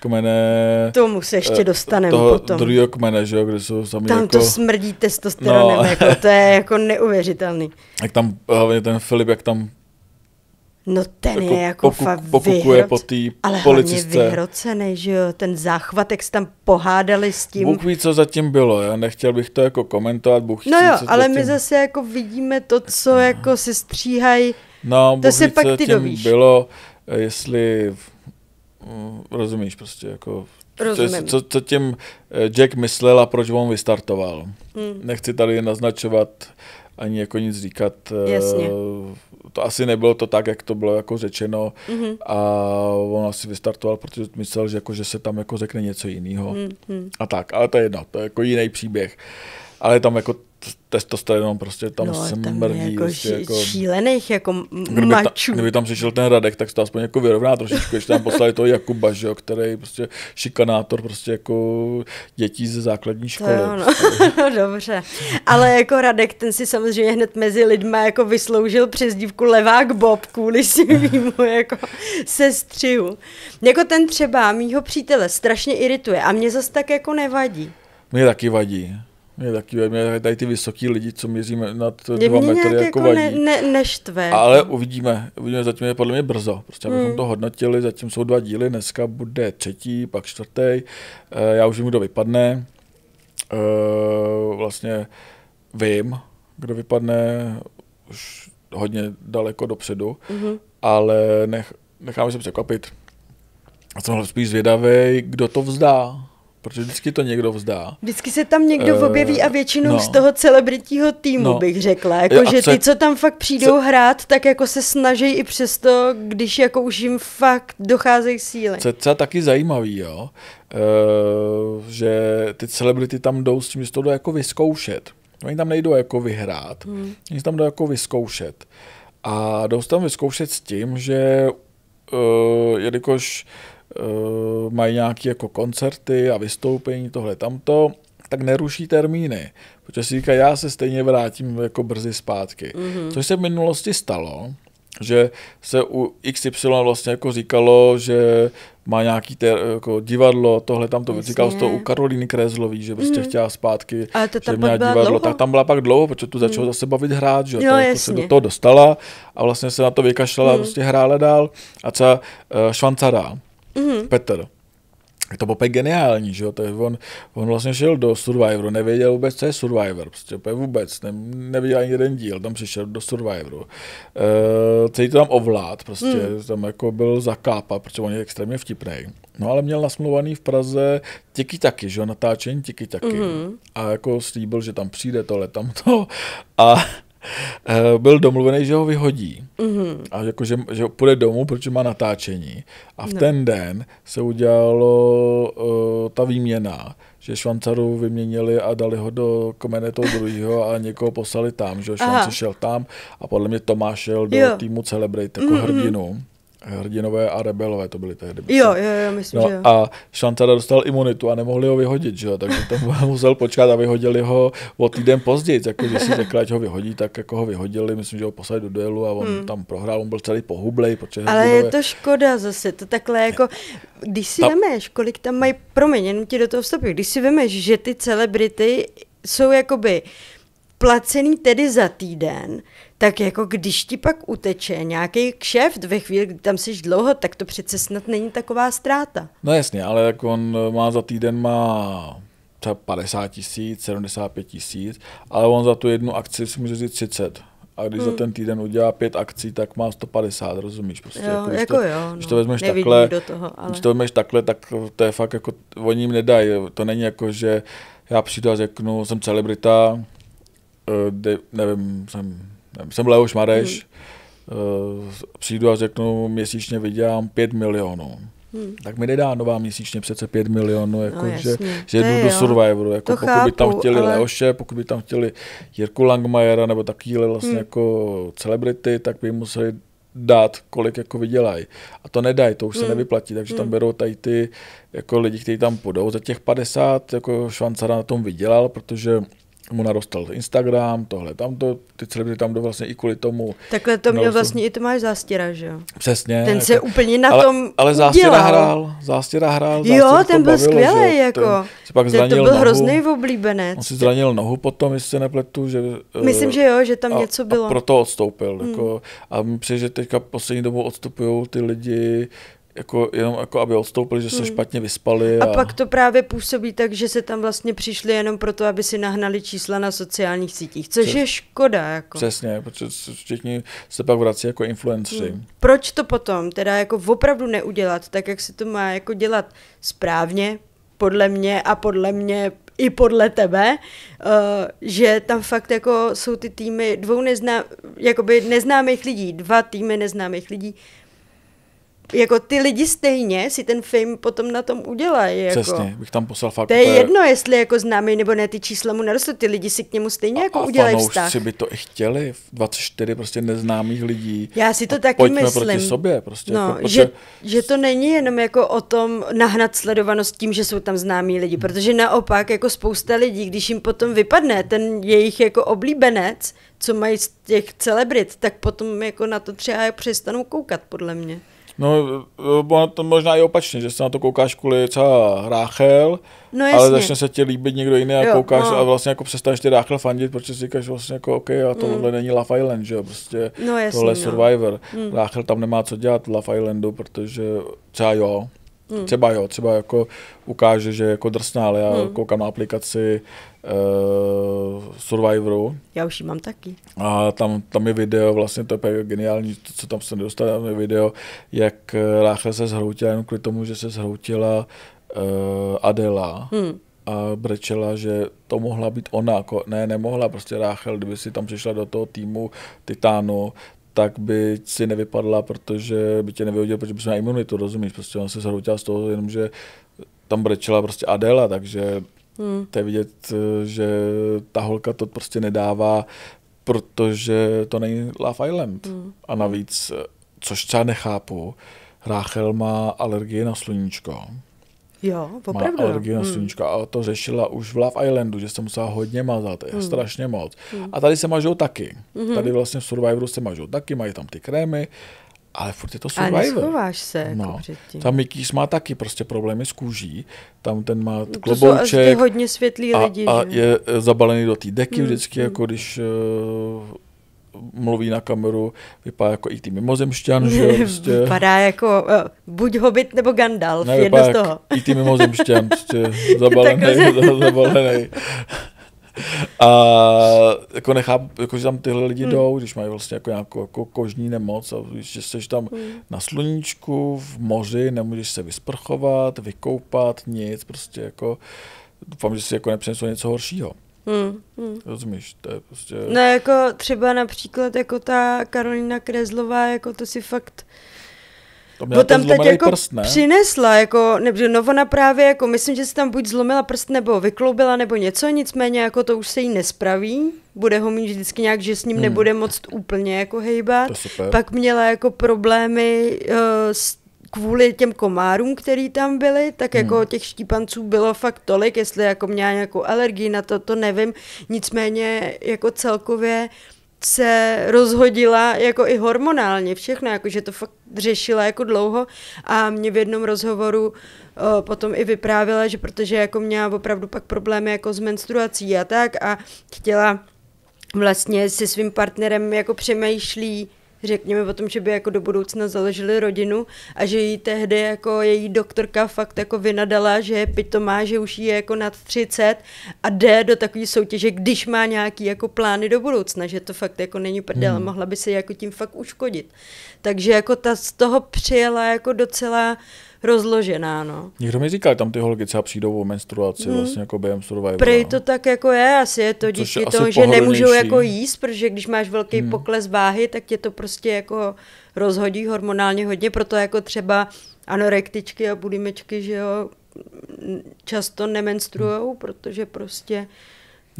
kmene... Tomu se ještě uh, dostaneme toho potom. druhého kmene, že jo, kde jsou sami Tam jako... to smrdí testosteronem, no. jako, to je jako neuvěřitelný. Jak tam hlavně ten Filip, jak tam No ten jako je jako pokuk, fakt pokukuje vyhroc, po té ale policistce. hlavně vyhrocený, že jo, ten záchvat, jak se tam pohádali s tím. Bůh ví, co zatím bylo, já nechtěl bych to jako komentovat, Bůh no jo, ale zatím... my zase jako vidíme to, co jako se stříhají. No, To Bůh se ví, pak co ty dovíš. bylo, eh, jestli mm, rozumíš prostě, jako Rozumím. Co, co tím eh, Jack myslel a proč on vystartoval. Hmm. Nechci tady naznačovat ani jako nic říkat. eh, Jasně. To asi nebylo to tak, jak to bylo jako řečeno Mhm. a on asi vystartoval, protože myslel, že, jako, že se tam jako řekne něco jiného. Hmm, hmm. A tak, ale to je jedno, to je jako jiný příběh. Ale tam jako testosteron prostě tam no, se tam mrdí. jako, prostě jako, šílených jako kdyby, ta, mačů. kdyby tam přišel ten Radek, tak se to aspoň jako vyrovná trošičku, ještě tam poslali toho Jakuba, že jo, který prostě šikanátor prostě jako dětí ze základní To školy. jo, no. no, dobře. Ale jako Radek, ten si samozřejmě hned mezi lidma jako vysloužil přezdívku Levák Bob kvůli svýmu jako sestřihu. Jako ten třeba mýho přítele strašně irituje a mě zas tak jako nevadí. Mě taky vadí. Mě taky. Mě tady ty vysoký lidi, co měříme nad Mě, dva mě metry, jako jako vadí. ne, ne, neštve. Ale uvidíme, uvidíme, zatím je podle mě brzo, prostě abychom Hmm. to hodnotili, zatím jsou dva díly, dneska bude třetí, pak čtvrtý, Eh, já už vím, kdo vypadne, Eh, vlastně vím, kdo vypadne už hodně daleko dopředu, Mhm. ale nech, necháme se překvapit. A jsem spíš zvědavý, kdo to vzdá, protože vždycky to někdo vzdá. Vždycky se tam někdo Eh, objeví a většinou no. z toho celebritího týmu No. bych řekla. Jako, Jo, že co ty, co tam fakt přijdou hrát, tak jako se snaží i přesto, když jako už jim fakt docházejí síly. Co je třeba taky zajímavý, jo, e, že ty celebrity tam jdou s tím, že to jdou jako vyzkoušet. Oni tam nejdou jako vyhrát, hmm. oni tam jdou jako vyzkoušet. A jdou se tam vyzkoušet s tím, že e, jelikož e, mají nějaké jako koncerty a vystoupení, tohle tamto, tak neruší termíny, protože si říká, já se stejně vrátím jako brzy zpátky. Mm-hmm. Což se v minulosti stalo, že se u XY vlastně jako říkalo, že má nějaký ter, jako divadlo, tohle tam to se to u Karolíny Krézlový, že prostě mm. chtěla zpátky, Ale to že měla divadlo, dlouho? tak tam byla pak dlouho, protože tu začalo zase bavit hrát, že Jo, to jako se do toho dostala a vlastně se na to vykašlala, mm. prostě hrála dál a třeba uh, Švancara, Mhm. Petr, to úplně geniální, že jo, to je, on, on vlastně šel do Survivoru, nevěděl vůbec, co je Survivor, prostě úplně vůbec, ne, neviděl ani jeden díl, tam přišel do Survivoru. E, celý to tam ovlád, prostě, mm. tam jako byl zakápa, protože on je extrémně vtipný. No ale měl nasmluvaný v Praze tiky taky, že jo, natáčení tiky taky. Mm. A jako slíbil, že tam přijde tohle, tam to. A byl domluvený, že ho vyhodí. Mm-hmm. A jako, že, že půjde domů, protože má natáčení. A v No. ten den se udělalo uh, ta výměna, že Švancaru vyměnili a dali ho do komene toho druhého a někoho poslali tam, že jo, Aha. Švanca šel tam a podle mě Tomáš šel do Jo. týmu Celebrate jako Mm, mm. hrdinu. Hrdinové a rebelové to byly tehdy. Jo, jo, jo, myslím, No že jo. a Švancara dostal imunitu a nemohli ho vyhodit, že jo, takže tam musel počkat a vyhodili ho o týden později, jako že si řekla, ať ho vyhodí, tak jako ho vyhodili, myslím, že ho poslali do duelu a on hmm. tam prohrál, on byl celý pohublej, protože Ale je hrdinové- to škoda zase, to takhle jako, když si Ta- vemeš, kolik tam mají, promiň, jenom ti do toho vstupím, když si vemeš, že ty celebrity jsou jakoby placený tedy za týden, tak jako když ti pak uteče nějaký kšeft ve chvíli, kdy tam jsi dlouho, tak to přece snad není taková ztráta. No jasně, ale jak on má za týden má třeba 50 tisíc, 75 tisíc, ale on za tu jednu akci si může říct 30. A když hmm. za ten týden udělá pět akcí, tak má 150, rozumíš? Prostě, Jo, když jako to, jo, Když no, to vezmeš nevidím takhle, do toho, ale- když to vezmeš takhle, tak to je fakt jako, oni jim nedají. To není jako, že já přijdu a řeknu, jsem celebrita, eh, de, nevím, jsem, jsem Leoš Mareš, hmm. přijdu a řeknu, měsíčně vydělám 5 milionů. Hmm. Tak mi nedá nová měsíčně přece 5 milionů, jako, No, že, že jdu je do. Survivoru. Jako, To pokud by tam chápu, chtěli ale- Leoše, pokud by tam chtěli Jirku Langmajera nebo takovýhle vlastně Hmm. jako celebrity, tak by museli dát, kolik jako vydělají. A to nedají, to už se Hmm. nevyplatí, takže tam berou tady ty jako lidi, kteří tam půjdou. Za těch 50 jako Švancara na tom vydělal, protože mu narostal Instagram, tohle, tamto, ty celebrity tam jdou vlastně i kvůli tomu. Takhle to měl narostl- vlastně i Tomáš Zástěra, že jo? Přesně. Ten se jako- úplně na ale, tom Ale Zástěra udělal. hrál, Zástěra hrál. Jo, Zástěru to ten byl bavilo, skvělý, jako. Ten si pak Ten zranil to byl nohu. hrozný oblíbenec. On si zranil nohu potom, jestli se nepletu, že... Myslím, eh, že jo, že tam a, něco bylo. A proto odstoupil. Hmm. Jako, a přijde, že teďka poslední dobou odstupují ty lidi jako, jenom jako aby odstoupili, že se Hmm. špatně vyspali. A pak to právě působí tak, že se tam vlastně přišli jenom proto, aby si nahnali čísla na sociálních sítích, což Přes- je škoda. Jako. Přesně, protože všichni se pak vrací jako influenceri. Hmm. Proč to potom teda jako opravdu neudělat, tak jak se to má jako dělat správně, podle mě a podle mě i podle tebe, uh, že tam fakt jako jsou ty týmy dvou nezná, jakoby neznámých lidí, dva týmy neznámých lidí, jako ty lidi stejně si ten fame potom na tom udělají. Jako. Přesně, bych tam poslal fakt To je jedno, jestli jako známý nebo ne, ty čísla mu narostou, ty lidi si k němu stejně jako a udělají fanoušci vztah. by to i chtěli, 24 prostě neznámých lidí. Já si to A taky pojďme myslím. proti sobě, prostě. No, jako, protože- že, že to není jenom jako o tom nahnat sledovanost tím, že jsou tam známí lidi, protože naopak jako spousta lidí, když jim potom vypadne ten jejich jako oblíbenec, co mají z těch celebrit, tak potom jako na to třeba přestanou koukat, podle mě. No, ono to možná i opačně, že se na to koukáš kvůli třeba Ráchel, No ale začne se ti líbit někdo jiný a Jo, koukáš no. a vlastně jako přestaneš ty Ráchel fandit, protože si říkáš vlastně jako OK, a tohle není Love Island, že jo, prostě No jasně, tohle je no. Survivor. Ráchel tam nemá co dělat v Love Islandu, protože třeba jo, Hmm. Třeba jo, třeba jako ukáže, že je jako drsná, ale já Hmm. koukám na aplikaci uh, Survivoru Já už ji mám taky. a tam, tam je video, vlastně to je geniální, to, co tam se nedostane, tam je video, jak eh, Ráchel se zhroutila jenom kvůli tomu, že se zhroutila uh, Adela Hmm. a brečela, že to mohla být ona, jako, ne, nemohla, prostě Ráchel, kdyby si tam přišla do toho týmu Titánu, tak by si nevypadla, protože by tě nevyhodil, protože bys měla imunitu, rozumíš, prostě ona se zhroutila z toho, jenom že tam brečela prostě Adela, takže Hmm. to je vidět, že ta holka to prostě nedává, protože to není Love Island. Hmm. A navíc, což třeba nechápu, Ráchel má alergii na sluníčko. Jo, Má opravdu. no. alergii na sluníčko a to řešila už v Love Islandu, že se musela hodně mazat, Hmm. strašně moc. A tady se mažou taky. Tady vlastně v Survivoru se mažou taky, mají tam ty krémy, ale furt je to Survivor. neschováš se jako No, předtím. tam Mikýs má taky prostě problémy s kůží, tam ten má No to jsou klobouček hodně světlí a, lidi, a že? je zabalený do té deky Hmm, vždycky, hmm. jako když uh, mluví na kameru, vypadá jako i ty mimozemšťan, že jo, prostě. Vypadá jako uh, buď Hobbit nebo Gandalf, Ne, jedno z toho. I ty mimozemšťan, prostě zabalený, zabalený. A jako nechápu, jako, že tam tyhle lidi Hmm. jdou, když mají vlastně jako nějakou jako kožní nemoc a že jsi tam Hmm. na sluníčku, v moři, nemůžeš se vysprchovat, vykoupat, nic, prostě jako doufám, že si jako nepřinesou něco horšího. Hmm, hmm. Rozumíš, to je prostě... No jako třeba například jako ta Karolina Krezlová, jako to si fakt to měla Bo tam teď jako prst, ne? přinesla, jako, nebo no ona právě, jako myslím, že se tam buď zlomila prst, nebo vykloubila, nebo něco, nicméně jako to už se jí nespraví, bude ho mít vždycky nějak, že s ním Hmm. nebude moc úplně jako hejbat. To je super. Pak měla jako problémy uh, s, kvůli těm komárům, který tam byly, tak jako Hmm. těch štípanců bylo fakt tolik, jestli jako měla nějakou alergii na to, to nevím, nicméně jako celkově se rozhodila jako i hormonálně, všechno, jako že to fakt řešila jako dlouho a mě v jednom rozhovoru o, potom i vyprávěla, že protože jako měla opravdu pak problémy jako s menstruací a tak a chtěla vlastně se svým partnerem jako přemýšlí řekněme o tom, že by jako do budoucna založili rodinu a že jí tehdy jako její doktorka fakt jako vynadala, že je pitomá, že už jí je jako nad 30 a jde do takové soutěže, když má nějaký jako plány do budoucna, že to fakt jako není prdel, hmm. mohla by se jako tím fakt uškodit. Takže jako ta z toho přijela jako docela rozložená, no. Někdo mi říkal, tam ty holky třeba přijdou o menstruaci Hmm. vlastně jako během Survivora. Prej to tak jako je, asi je to díky tomu, že nemůžou jako jíst, protože když máš velký Hmm. hmm. pokles váhy, tak tě to prostě jako rozhodí hormonálně hodně, proto jako třeba anorektičky a bulimečky, že jo, často nemenstruujou, protože prostě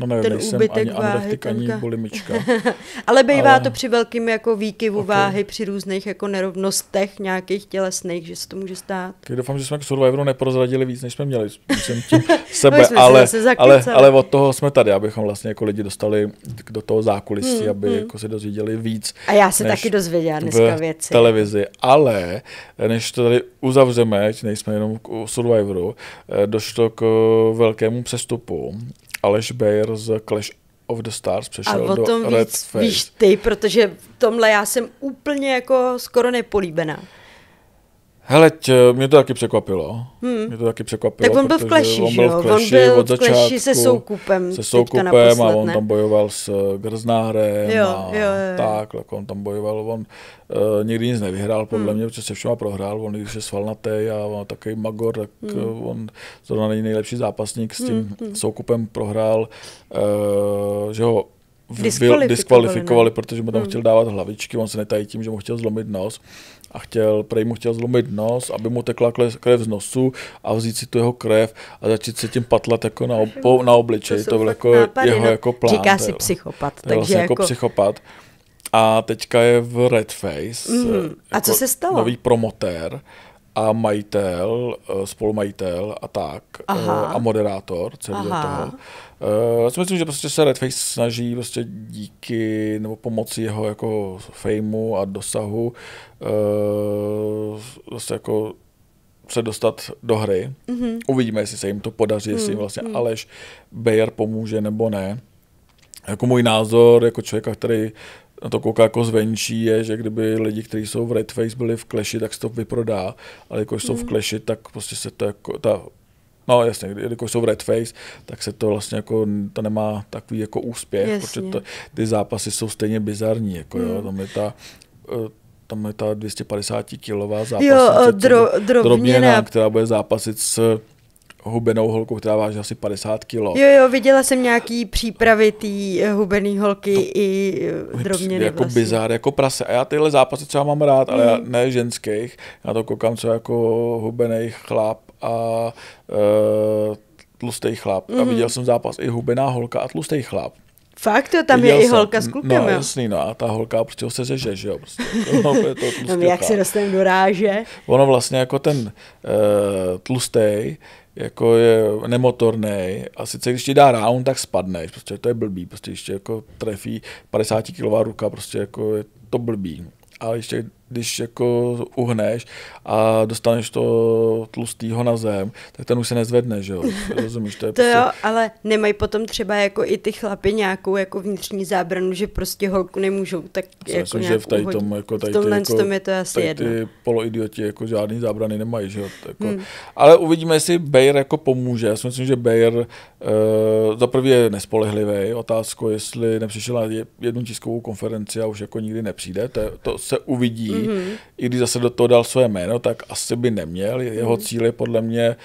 No nevím, ten nejsem úbytek ani váhy, anorektik, ani bulimička. Ale bývá Ale- to při velkým jako výkyvu Ok. váhy, při různých jako nerovnostech nějakých tělesných, že se to může stát. Tak doufám, že jsme k Survivoru neprozradili víc, než jsme měli. Myslím tím sebe, se ale, zase ale, ale, od toho jsme tady, abychom vlastně jako lidi dostali do toho zákulisí, Hmm, aby hmm. jako se dozvěděli víc A já se taky dozvěděla dneska v věci. televizi. Ale než to tady uzavřeme, nejsme jenom k Survivoru, eh, došlo k velkému přestupu. Aleš Bayer z Clash of the Stars A přešel o do tom Red víc Face. víš ty, protože v tomhle já jsem úplně jako skoro nepolíbená. Hele, tě, mě to taky překvapilo. Hmm. Mě to taky překvapilo. Tak on byl v Clashi, on že byl jo? v On Clashi byl od v začátku, se Soukupem Se Soukupem a naposled, on ne? tam bojoval s Grznárem Jo, a jo, jo. tak, tak on tam bojoval. On uh, nikdy nic nevyhrál, podle hmm. mě, protože se všema prohrál. On když je svalnatý a on takový magor, tak hmm. on zrovna není nejlepší zápasník. S tím hmm. Soukupem prohrál, uh, že ho Diskvalifikovali, diskvalifikovali protože mu tam chtěl dávat hlavičky, on se netají tím, že mu chtěl zlomit nos a chtěl, prej mu chtěl zlomit nos, aby mu tekla krev z nosu a vzít si tu jeho krev a začít se tím patlat jako na, ob, na obličej. To, to byl jako nápady, jeho no. jako plán. Říká si psychopat, takže vlastně jako, jako... psychopat. A teďka je v Red Face. Mhm. eh, A jako co se stalo? Nový promotér a majitel, eh, spolumajitel a tak, eh, Aha. a moderátor celého Aha. toho. Eh, Já si myslím, že prostě se Red Face snaží prostě díky nebo pomocí jeho jako fejmu a dosahu vlastně jako se dostat do hry. Mm-hmm. Uvidíme, jestli se jim to podaří, jestli jim vlastně Aleš Bayer pomůže nebo ne. Jako můj názor, jako člověka, který na to kouká jako zvenčí, je, že kdyby lidi, kteří jsou v Red Face, byli v Clashi, tak se to vyprodá, ale jako jsou v Clashi, tak prostě se to jako, ta, no jasně, jelikož jsou v Red Face, tak se to vlastně jako, to nemá takový jako úspěch, Jasně. protože to, ty zápasy jsou stejně bizarní, jako jo, tam je ta, eh, tam je ta 250 kilová zápasnice, Jo, co- dro, drobněna. která bude zápasit s hubenou holkou, která váží asi 50 kilo. Jo, jo, viděla jsem nějaký přípravy té hubený holky to, i eh, drobněny jako vlastně. bizár, jako prase. A já tyhle zápasy třeba mám rád, ale já, ne ženských. Já to koukám třeba jako hubený chlap a uh, tlustý chlap. Mm. A viděl jsem zápas i hubená holka a tlustý chlap. Fakt jo, tam Viděl je i jsem. holka s klukem, No jo. jasný, no a ta holka prostě ho se řeže, že jo. Prostě, jako, no, je to No, tlustý jak se dostaneme do ráže. Ono vlastně jako ten uh, tlustý, jako je nemotorný a sice když ti dá round, tak spadneš, prostě to je blbý, prostě ještě jako trefí 50 kilová ruka, prostě jako je to blbý. A ještě když jako uhneš a dostaneš to tlustýho na zem, tak ten už se nezvedne, že jo? Rozumíš? To je To prostě, jo, ale nemají potom třeba jako i ty chlapy nějakou jako vnitřní zábranu, že prostě holku nemůžou tak Já jako myslím, že v tady tom, jako tady v tomhle ty, jako, tom je to asi tady jedno. ty poloidioti jako žádný zábrany nemají, že jo? Jako, hmm. Ale uvidíme, jestli Bayer jako pomůže. Já si myslím, že Bayer uh, za prvý je nespolehlivý. Otázku, jestli nepřišel na je- jednu tiskovou konferenci a už jako nikdy nepřijde. To, to se uvidí. Mhm. Mm-hmm. I když zase do toho dal své jméno, tak asi by neměl. Jeho Mhm. cíl je podle mě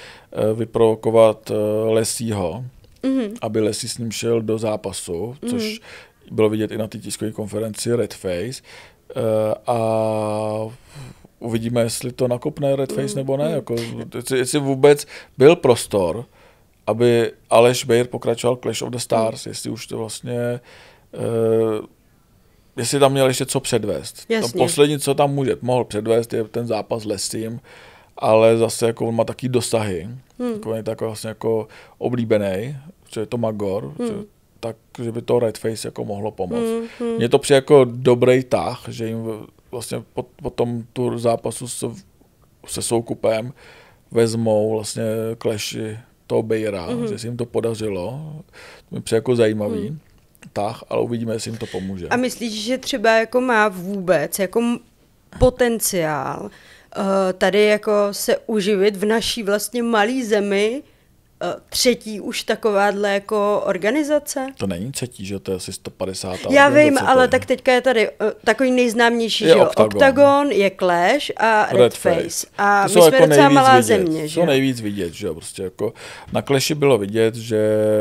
uh, vyprovokovat uh, Lesího, Mhm. mm-hmm. aby Lesí s ním šel do zápasu, což mm-hmm. bylo vidět i na té tiskové konferenci Red Face. Uh, a uvidíme, jestli to nakopne Red Face nebo ne. Jako, jestli, vůbec byl prostor, aby Aleš Bayer pokračoval Clash of the Stars, jestli už to vlastně uh, jestli tam měl ještě co předvést. Jasně. To poslední, co tam může, mohl předvést, je ten zápas s Lesím, ale zase jako on má taky dosahy. Hmm. Jako on je tak vlastně jako oblíbený, že je to Magor, hmm. že, tak, že by to Red Face jako mohlo pomoct. Hmm. Hmm. Mně to přijde jako dobrý tah, že jim vlastně po, po tom tu zápasu se, se Soukupem vezmou vlastně kleši toho Bejra, mm-hmm. že se jim to podařilo. To mi přijde jako zajímavý mm. Tah, ale uvidíme, jestli jim to pomůže. A myslíš, že třeba jako má vůbec jako potenciál uh, tady jako se uživit v naší vlastně malé zemi třetí už takováhle jako organizace? To není třetí, že to je asi 150. Já vím, ale tady. tak teďka je tady uh, takový nejznámější, Je že jo? Octagon. Octagon, je Clash a Red, Red Face. Face. A Ty my jsou jsme jako docela malá vidět. země, že Jsou jo? nejvíc vidět, že jo, prostě jako na Clashi bylo vidět, že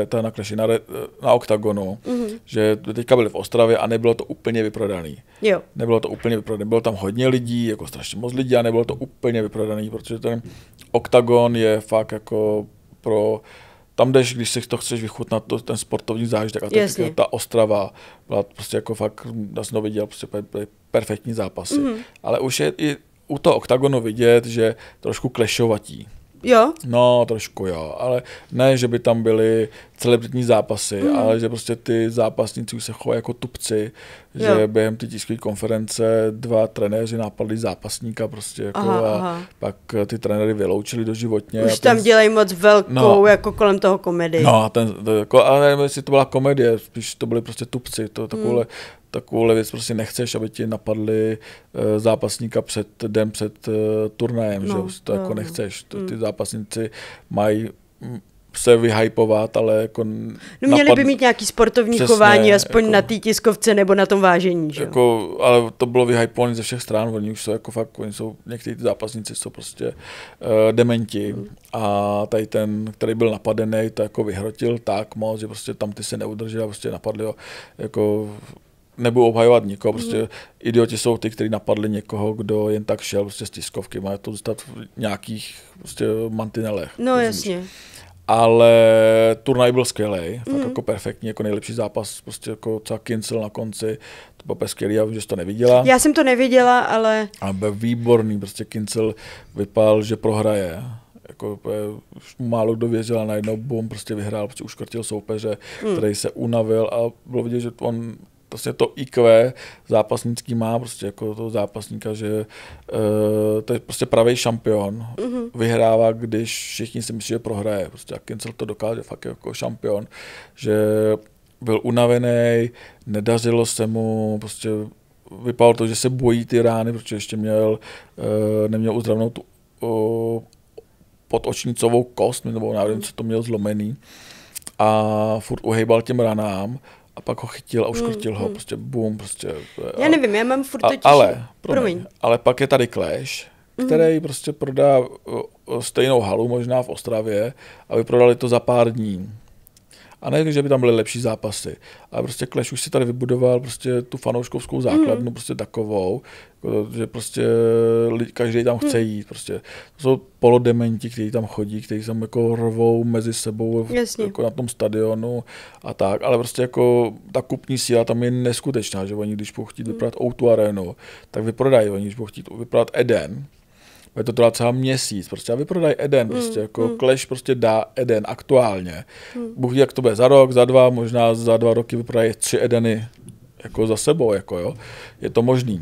ta na Clashi na, Red- na Octagonu, Mhm. mm-hmm. že teďka byli v Ostravě a nebylo to úplně vyprodaný. Jo. Nebylo to úplně vyprodané. Bylo tam hodně lidí, jako strašně moc lidí a nebylo to úplně vyprodaný, protože ten Octagon je fakt jako pro tam jdeš, když si to chceš vychutnat, to, ten sportovní zážitek. A teď, ta Ostrava byla prostě jako fakt, já jsem to viděl, prostě perfektní zápasy. Mm. Ale už je i u toho oktagonu vidět, že trošku klešovatí. Jo? No, trošku jo, ale ne, že by tam byly celebritní zápasy, mm. ale že prostě ty zápasníci už se chovají jako tupci, že jo. během té tiskové konference dva trenéři napadli zápasníka prostě jako aha, a aha. pak ty trenéry vyloučili do životně. Už tam ten... dělají moc velkou no, jako kolem toho komedii. No, a ten, to, jako, ale nevím, jestli to byla komedie, spíš to byly prostě tupci, to takovouhle, mm takovouhle věc prostě nechceš, aby ti napadli uh, zápasníka před den před uh, turnajem, no, že to jako no, jako nechceš. To, ty mm. zápasníci mají mm, se vyhypovat, ale jako... No měli napad... by mít nějaký sportovní Přesně, chování, aspoň jako, na té tiskovce nebo na tom vážení, že? Jako, ale to bylo vyhypované ze všech stran, oni už jsou jako fakt, oni jsou, někteří zápasníci jsou prostě uh, dementi hmm. a tady ten, který byl napadený, to jako vyhrotil tak moc, že prostě tam ty se neudržel a prostě napadli ho jako nebudu obhajovat nikoho, prostě mm. idioti jsou ty, kteří napadli někoho, kdo jen tak šel prostě z tiskovky, má to zůstat v nějakých prostě mantinelech. No jasně. Ale turnaj byl skvělý, mm. fakt jako perfektní, jako nejlepší zápas, prostě jako třeba Kincel na konci, to bylo skvělý, já vím, že jsi to neviděla. Já jsem to neviděla, ale... A byl výborný, prostě Kincel vypadal, že prohraje jako už málo kdo věřil a najednou bum, prostě vyhrál, prostě uškrtil soupeře, mm. který se unavil a bylo vidět, že on prostě to IQ zápasnický má prostě jako toho zápasníka, že uh, to je prostě pravý šampion. Mm-hmm. Vyhrává, když všichni si myslí, že prohraje. Prostě a Kincel to dokáže fakt jako šampion, že byl unavený, nedařilo se mu, prostě vypadalo to, že se bojí ty rány, protože ještě měl, uh, neměl uzdravnou tu uh, podočnicovou kost, nebo nevím, co to měl zlomený a furt uhejbal těm ranám a pak ho chytil a uškrtil mm, ho, mm. prostě boom, prostě. Já nevím, já mám furt totiž... Ale, promiň, promiň. ale pak je tady Clash, mm. který mm. prostě prodá stejnou halu možná v Ostravě, aby prodali to za pár dní. A ne, že by tam byly lepší zápasy, ale prostě Clash už si tady vybudoval prostě tu fanouškovskou základnu, mm. prostě takovou, že prostě každý tam chce mm. jít. Prostě. To jsou polodementi, kteří tam chodí, kteří tam jako rvou mezi sebou jako na tom stadionu a tak, ale prostě jako ta kupní síla tam je neskutečná, že oni když budou chtít mm. vyprodat Outu Arenu, tak vyprodají, oni když budou chtít vyprodat Eden, bude to trvat třeba měsíc, prostě a vyprodají Eden, prostě mm, jako mm. Clash prostě dá Eden aktuálně. Mm. Bůh ví, jak to bude za rok, za dva, možná za dva roky vyprodají tři Edeny jako za sebou, jako jo. Je to možný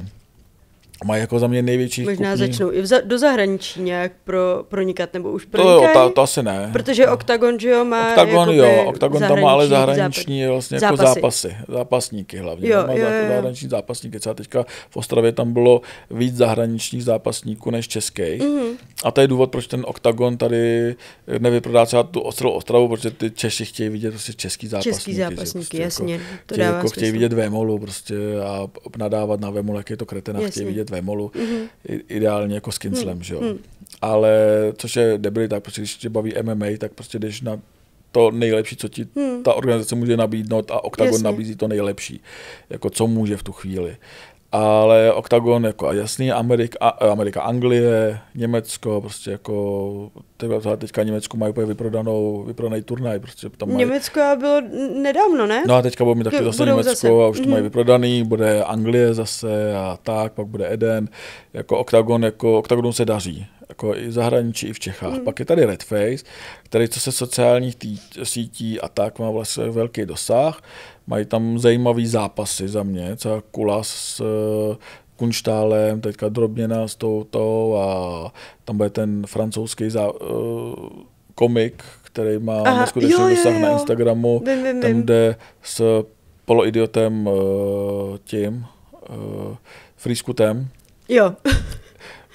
mají jako za mě největší Možná kupní... začnou i vza, do zahraničí nějak pro, pronikat, nebo už pronikají? To, to, to asi ne. Protože Octagon, že jo, má Octagon, jo, Octagon tam má ale zahraniční zápas. vlastně jako zápasy. zápasy, zápasníky hlavně. Jo, má jo, jo. zahraniční zápasníky. Třeba teďka v Ostravě tam bylo víc zahraničních zápasníků než českých. Mm-hmm. A to je důvod, proč ten Octagon tady nevyprodá třeba tu ostrou Ostravu, protože ty Češi chtějí vidět prostě český zápasníky. Český zápasníky, prostě jasně. Jako, to dává jako chtějí vidět Vémolu prostě a nadávat na Vémolu, jak je to kretena, chtějí vidět Vémolu, mm-hmm. ideálně jako s Kinslem, mm-hmm. že jo. Mm. Ale což je debilita, tak prostě když tě baví MMA, tak prostě jdeš na to nejlepší, co ti hmm. ta organizace může nabídnout a Octagon Jasně. nabízí to nejlepší, jako co může v tu chvíli ale Octagon jako jasný, Amerika, Amerika, Anglie, Německo, prostě jako teďka Německo mají úplně vyprodanou, vyprodaný turnaj. Prostě tam mají... Německo bylo nedávno, ne? No a teďka bude mít taky zase Německo zase. a už to mm-hmm. mají vyprodaný, bude Anglie zase a tak, pak bude Eden. Jako Octagon, jako Octagon se daří, jako i v zahraničí, i v Čechách. Mm. Pak je tady Red Face, který co se sociálních tý, sítí a tak má vlastně velký dosah. Mají tam zajímavý zápasy za mě, třeba Kula s uh, Kunštálem, teďka Drobněna s touto a tam bude ten francouzský zá, uh, komik, který má Aha, neskutečný jo, dosah jo, jo. na Instagramu, vím, vím, tam jde s poloidiotem uh, tím, uh, Frýskutem. Jo.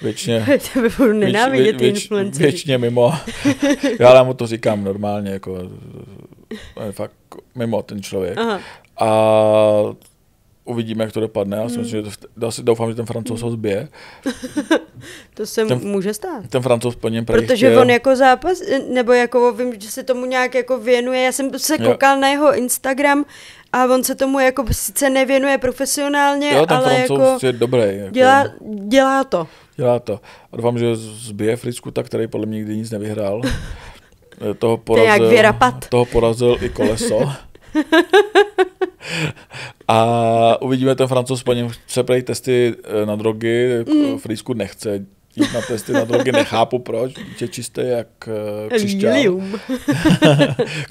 Většině, by budu nenávidět věč, věč, influencery. Většině mimo. Já mu to říkám normálně, jako fakt mimo ten člověk. Aha. A uvidíme, jak to dopadne. Já si hmm. myslím, že doufám, že ten francouz ho zbije. to se ten, může stát. Ten francouz po něm Protože chtěl. on jako zápas, nebo jako vím, že se tomu nějak jako věnuje. Já jsem se koukal jo. na jeho Instagram a on se tomu jako sice nevěnuje profesionálně, jo, ten ale jako je dobrý. Jako, dělá, dělá to. Dělá to. A doufám, že zbije Fricku, tak který podle mě nikdy nic nevyhrál. Toho To je jak porazil, Věra Pat. toho porazil i koleso. A uvidíme ten francouz, po něm chce prej testy eh, na drogy, mm. Frýsku nechce jít na testy na drogy, nechápu proč, je čistý jak eh, křišťál,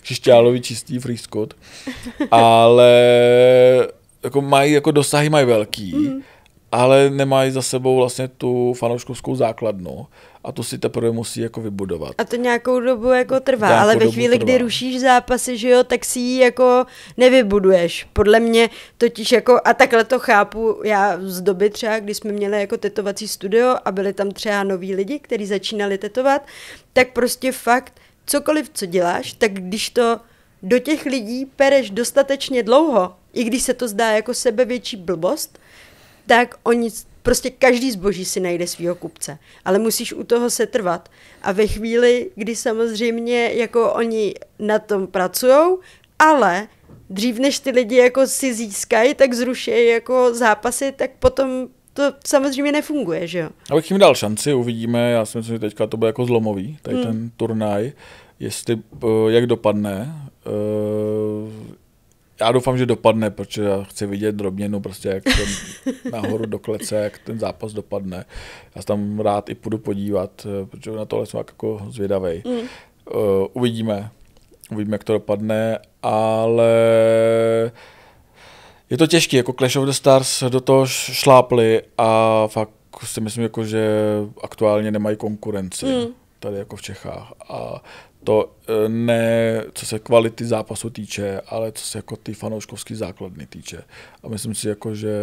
křišťálový čistý frýskot, ale jako mají, jako dosahy mají velký, mm. Ale nemají za sebou vlastně tu fanouškovskou základnu a to si teprve musí jako vybudovat. A to nějakou dobu jako trvá, Nějakou ale ve chvíli, kdy trvá. rušíš zápasy, že jo, tak si ji jako nevybuduješ. Podle mě totiž jako, a takhle to chápu já z doby třeba, kdy jsme měli jako tetovací studio a byli tam třeba noví lidi, kteří začínali tetovat, tak prostě fakt cokoliv, co děláš, tak když to do těch lidí pereš dostatečně dlouho, i když se to zdá jako sebevětší blbost, tak oni, prostě každý zboží si najde svého kupce, ale musíš u toho se trvat. A ve chvíli, kdy samozřejmě jako oni na tom pracují, ale dřív než ty lidi jako si získají, tak zrušejí jako zápasy, tak potom to samozřejmě nefunguje, že jo? Abych jim dal šanci, uvidíme, já si myslím, že teďka to bude jako zlomový, tady Hmm. ten turnaj, jestli, eh, jak dopadne. Eh, Já doufám, že dopadne, protože já chci vidět drobněnu, prostě jak ten nahoru do klece, jak ten zápas dopadne. Já se tam rád i půjdu podívat, eh, protože na tohle jsem jako zvědavej. Mm. Uh, uvidíme, uvidíme, jak to dopadne, ale je to těžké, jako Clash of the Stars do toho šlápli a fakt si myslím, jako, že aktuálně nemají konkurenci Mm. tady jako v Čechách. A to eh, ne, co se kvality zápasu týče, ale co se jako ty fanouškovský základny týče. A myslím si, jako, že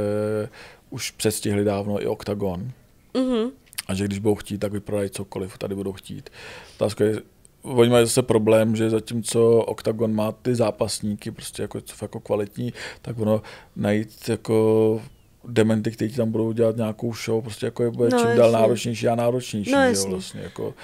už předstihli dávno i OKTAGON. Mhm. A že když budou chtít, tak vyprodají cokoliv, tady budou chtít. Otázka je, oni mají zase problém, že zatímco OKTAGON má ty zápasníky, prostě jako, jako kvalitní, tak ono najít jako dementy, kteří tam budou dělat nějakou show, prostě jako je bude No, čím dál náročnější a náročnější. No, jo, vlastně, jako,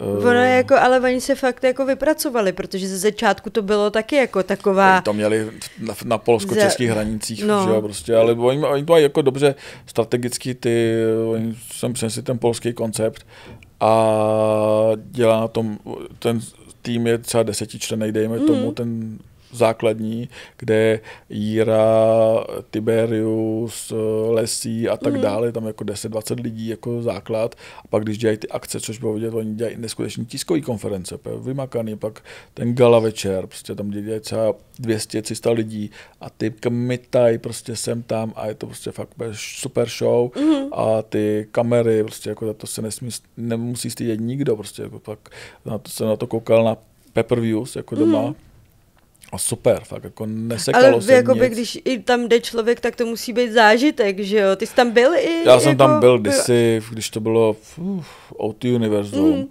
Ono je jako, ale oni se fakt jako vypracovali, protože ze začátku to bylo taky jako taková... Oni to měli na, na polsko-českých Za- hranicích, no. že jo, prostě, ale oni, oni to mají jako dobře strategicky, ty, oni sem přinesli ten polský koncept a dělá na tom, ten tým je třeba desetičlenej, dejme Mm. tomu, ten základní, kde je Jíra, Tiberius, Lesí a tak Mm. dále, tam jako 10-20 lidí jako základ. A pak když dělají ty akce, což bylo vidět, oni dělají neskutečný tiskový konference, vymakaný, pak ten gala večer, prostě tam dělají třeba 200-300 lidí a ty kmitaj prostě sem tam a je to prostě fakt super show Mhm. a ty kamery, prostě jako to se nesmí, nemusí stydět nikdo, prostě jako pak na to jsem na to koukal na pay-per-views jako doma Mhm. A super, fakt jako nesekalo Ale se jakoby, nic. když i tam jde člověk, tak to musí být zážitek, že jo? Ty jsi tam byl i? Já jsem jako, tam byl kdysi, když to bylo uf, OT Univerzum Mhm.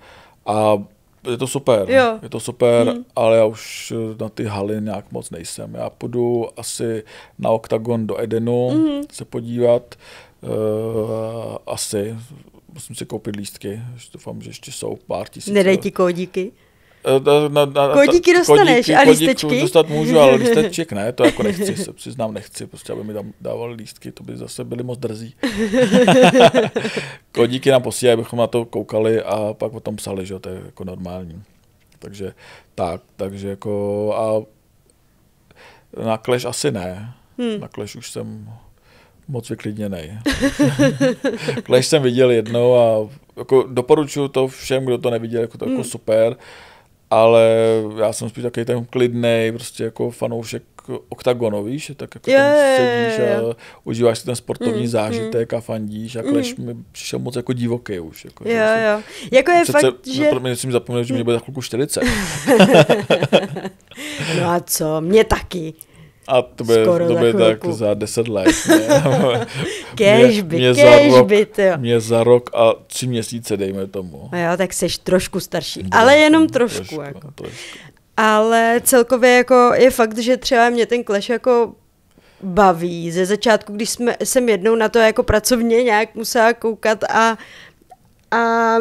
a je to super, Jo. je to super, Mhm. ale já už eh, na ty haly nějak moc nejsem. Já půjdu asi na OKTAGON do Edenu Mhm. se podívat, uh, asi, musím si koupit lístky, doufám, že ještě jsou pár tisíc. Nedej ti kódíky. Eh, Na, na, na, Kódíky dostaneš a kódík lístečky? dostat můžu, ale lísteček ne, to jako nechci, se přiznám, nechci, prostě aby mi tam dávali lístky, to by zase byli moc drzí. Kódíky nám posílají, abychom na to koukali a pak o tom psali, že jo, to je jako normální. Takže tak, takže jako a na Clash asi ne. Hmm. Na Clash už jsem moc vyklidněný. Clash jsem viděl jednou a jako doporučuju to všem, kdo to neviděl, jako to jako Hmm. super, ale já jsem spíš takový ten klidnej, prostě jako fanoušek oktagonu, víš, tak jako Jo, tam sedíš jo. a užíváš si ten sportovní Mm, zážitek a fandíš a Clash mi přišel moc jako divoký už. Jako, že Jo, jsem- jo. Jako je Přece, fakt, že... no, myslím zapomněl, že mě bude za chvilku 40. No a co, mě taky. A to bude, Skoro to za bude tak za 10 let. Kéžby, rok- ty jo. Mě za rok a tři měsíce, dejme tomu. No jo, tak seš trošku starší, ale jenom trošku, trošku, jako. trošku. Ale celkově jako je fakt, že třeba mě ten Clash jako baví. Ze začátku, když jsme, jsem jednou na to jako pracovně nějak musela koukat a a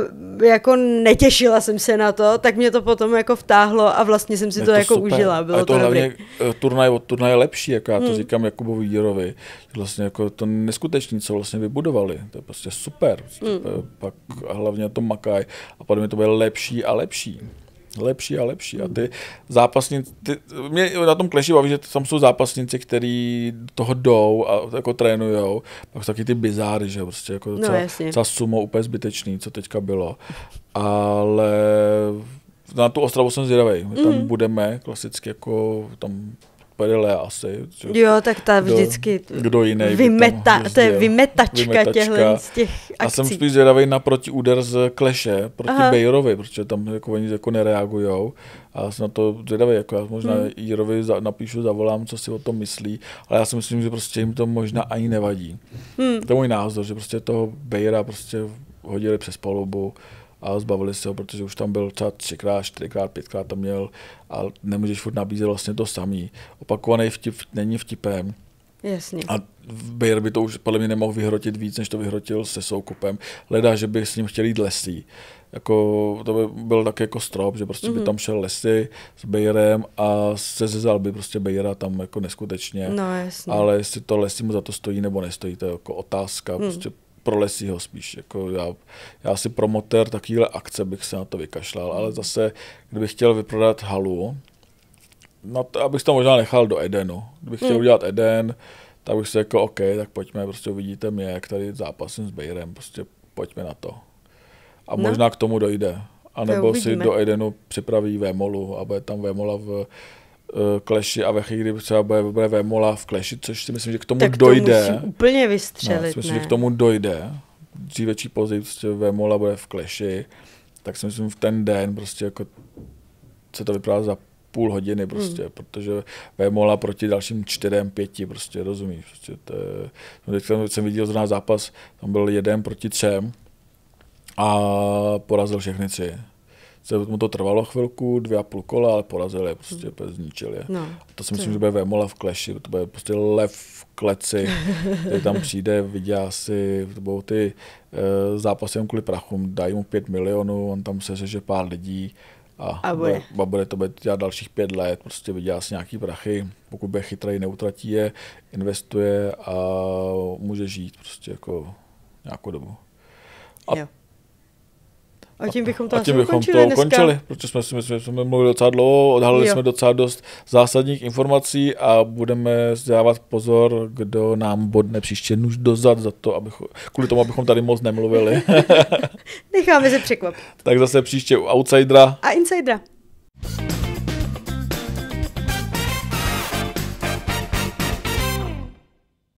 jako netěšila jsem se na to, tak mě to potom jako vtáhlo a vlastně jsem si Je to, jako super. užila, bylo je to, to dobré. hlavně eh, turnaj od turnaje lepší, jako já to Hmm. říkám Jakubovi Jírovi, že vlastně jako to neskutečný, co vlastně vybudovali, to je prostě super, prostě Hmm. to pak hlavně to makaj a podle mě to bude lepší a lepší. Lepší a lepší. A ty zápasníci, ty, mě na tom kleši baví, že tam jsou zápasníci, kteří toho jdou a jako trénujou. Pak jsou taky ty bizáry, že prostě jako No, docela, jasně. docela sumo úplně zbytečný, co teďka bylo. Ale na tu Ostravu jsem zvědavý. My tam Mhm. budeme klasicky jako tam pojede Lea asi. že- Jo, tak ta Kdo- vždycky kdo by tam vymeta, to je vymetačka, Vymetačka. těchhle z těch A jsem akcí. spíš zvědavý na protiúder z Kleše proti Aha. Bejrovi, protože tam jako oni jako nereagujou. A jsem na to zvědavý, jako já možná Hmm. Jirovi za, napíšu, zavolám, co si o tom myslí, ale já si myslím, že prostě jim to možná ani nevadí. Hmm. To je můj názor, že prostě toho Bejra prostě hodili přes palubu a zbavili se ho, protože už tam byl třeba třikrát, čtyřikrát, pětkrát tam měl a nemůžeš furt nabízet vlastně to samý. Opakovaný vtip není vtipem. Jasně. A Bayer by to už podle mě nemohl vyhrotit víc, než to vyhrotil se Soukupem. Leda, že by s ním chtěl jít lesí. Jako, to by byl tak jako strop, že prostě mm-hmm. by Mhm. tam šel lesy s Bayerem a sezezal by prostě Bayera tam jako neskutečně. No jasně. Ale jestli to lesí mu za to stojí nebo nestojí, to je jako otázka. Hmm. Prostě pro lesího spíš. Jako já, já si promotér takovýhle akce bych se na to vykašlal, ale zase, kdybych chtěl vyprodat halu, no to, abych to možná nechal do Edenu. Kdybych chtěl Hmm. udělat Eden, tak bych si jako OK, tak pojďme, prostě uvidíte mě, jak tady zápasím s Bayerem, prostě pojďme na to. A No. možná k tomu dojde. A To nebo si uvidíme. do Edenu připraví Vémolu a bude tam Vémola v Kleši a ve chvíli, kdy třeba bude, bude Vémola v Kleši, což si myslím, že k tomu tak dojde. to musí úplně No, vystřelit, si myslím, ne? že k tomu dojde. Dříve či později prostě Vémola bude v Kleši, tak si myslím v ten den prostě jako se to vypadá za půl hodiny prostě, hmm. protože Vémola proti dalším čtyřem, pěti, prostě rozumíš. Prostě to je, no, teď jsem, jsem viděl zrovna zápas, tam byl jeden proti třem a porazil všechny tři. Se mu to trvalo chvilku, dvě a půl kola, ale porazil je, prostě hmm. zničil je. No. To si myslím, To- že bude Vémola v kleši, to bude prostě lev v kleci, který tam přijde, vydělá si, to budou ty uh, zápasy kvůli prachům, dají mu pět milionů, on tam se řeže pár lidí a, A bude. bude, a bude to bude dělat dalších pět let, prostě vydělá si nějaký prachy, pokud bude chytrý, neutratí je, investuje a může žít prostě jako nějakou dobu. A- Jo. A tím bychom to a tím bychom ukončili to dneska. ukončili, protože jsme, jsme, jsme, jsme mluvili docela dlouho, odhalili Jo. jsme docela dost zásadních informací a budeme dávat pozor, kdo nám bodne příště nůž dozad za to, abychom, kvůli tomu, abychom tady moc nemluvili. Necháme se překvapit. tak zase příště u Outsidera A Insidera.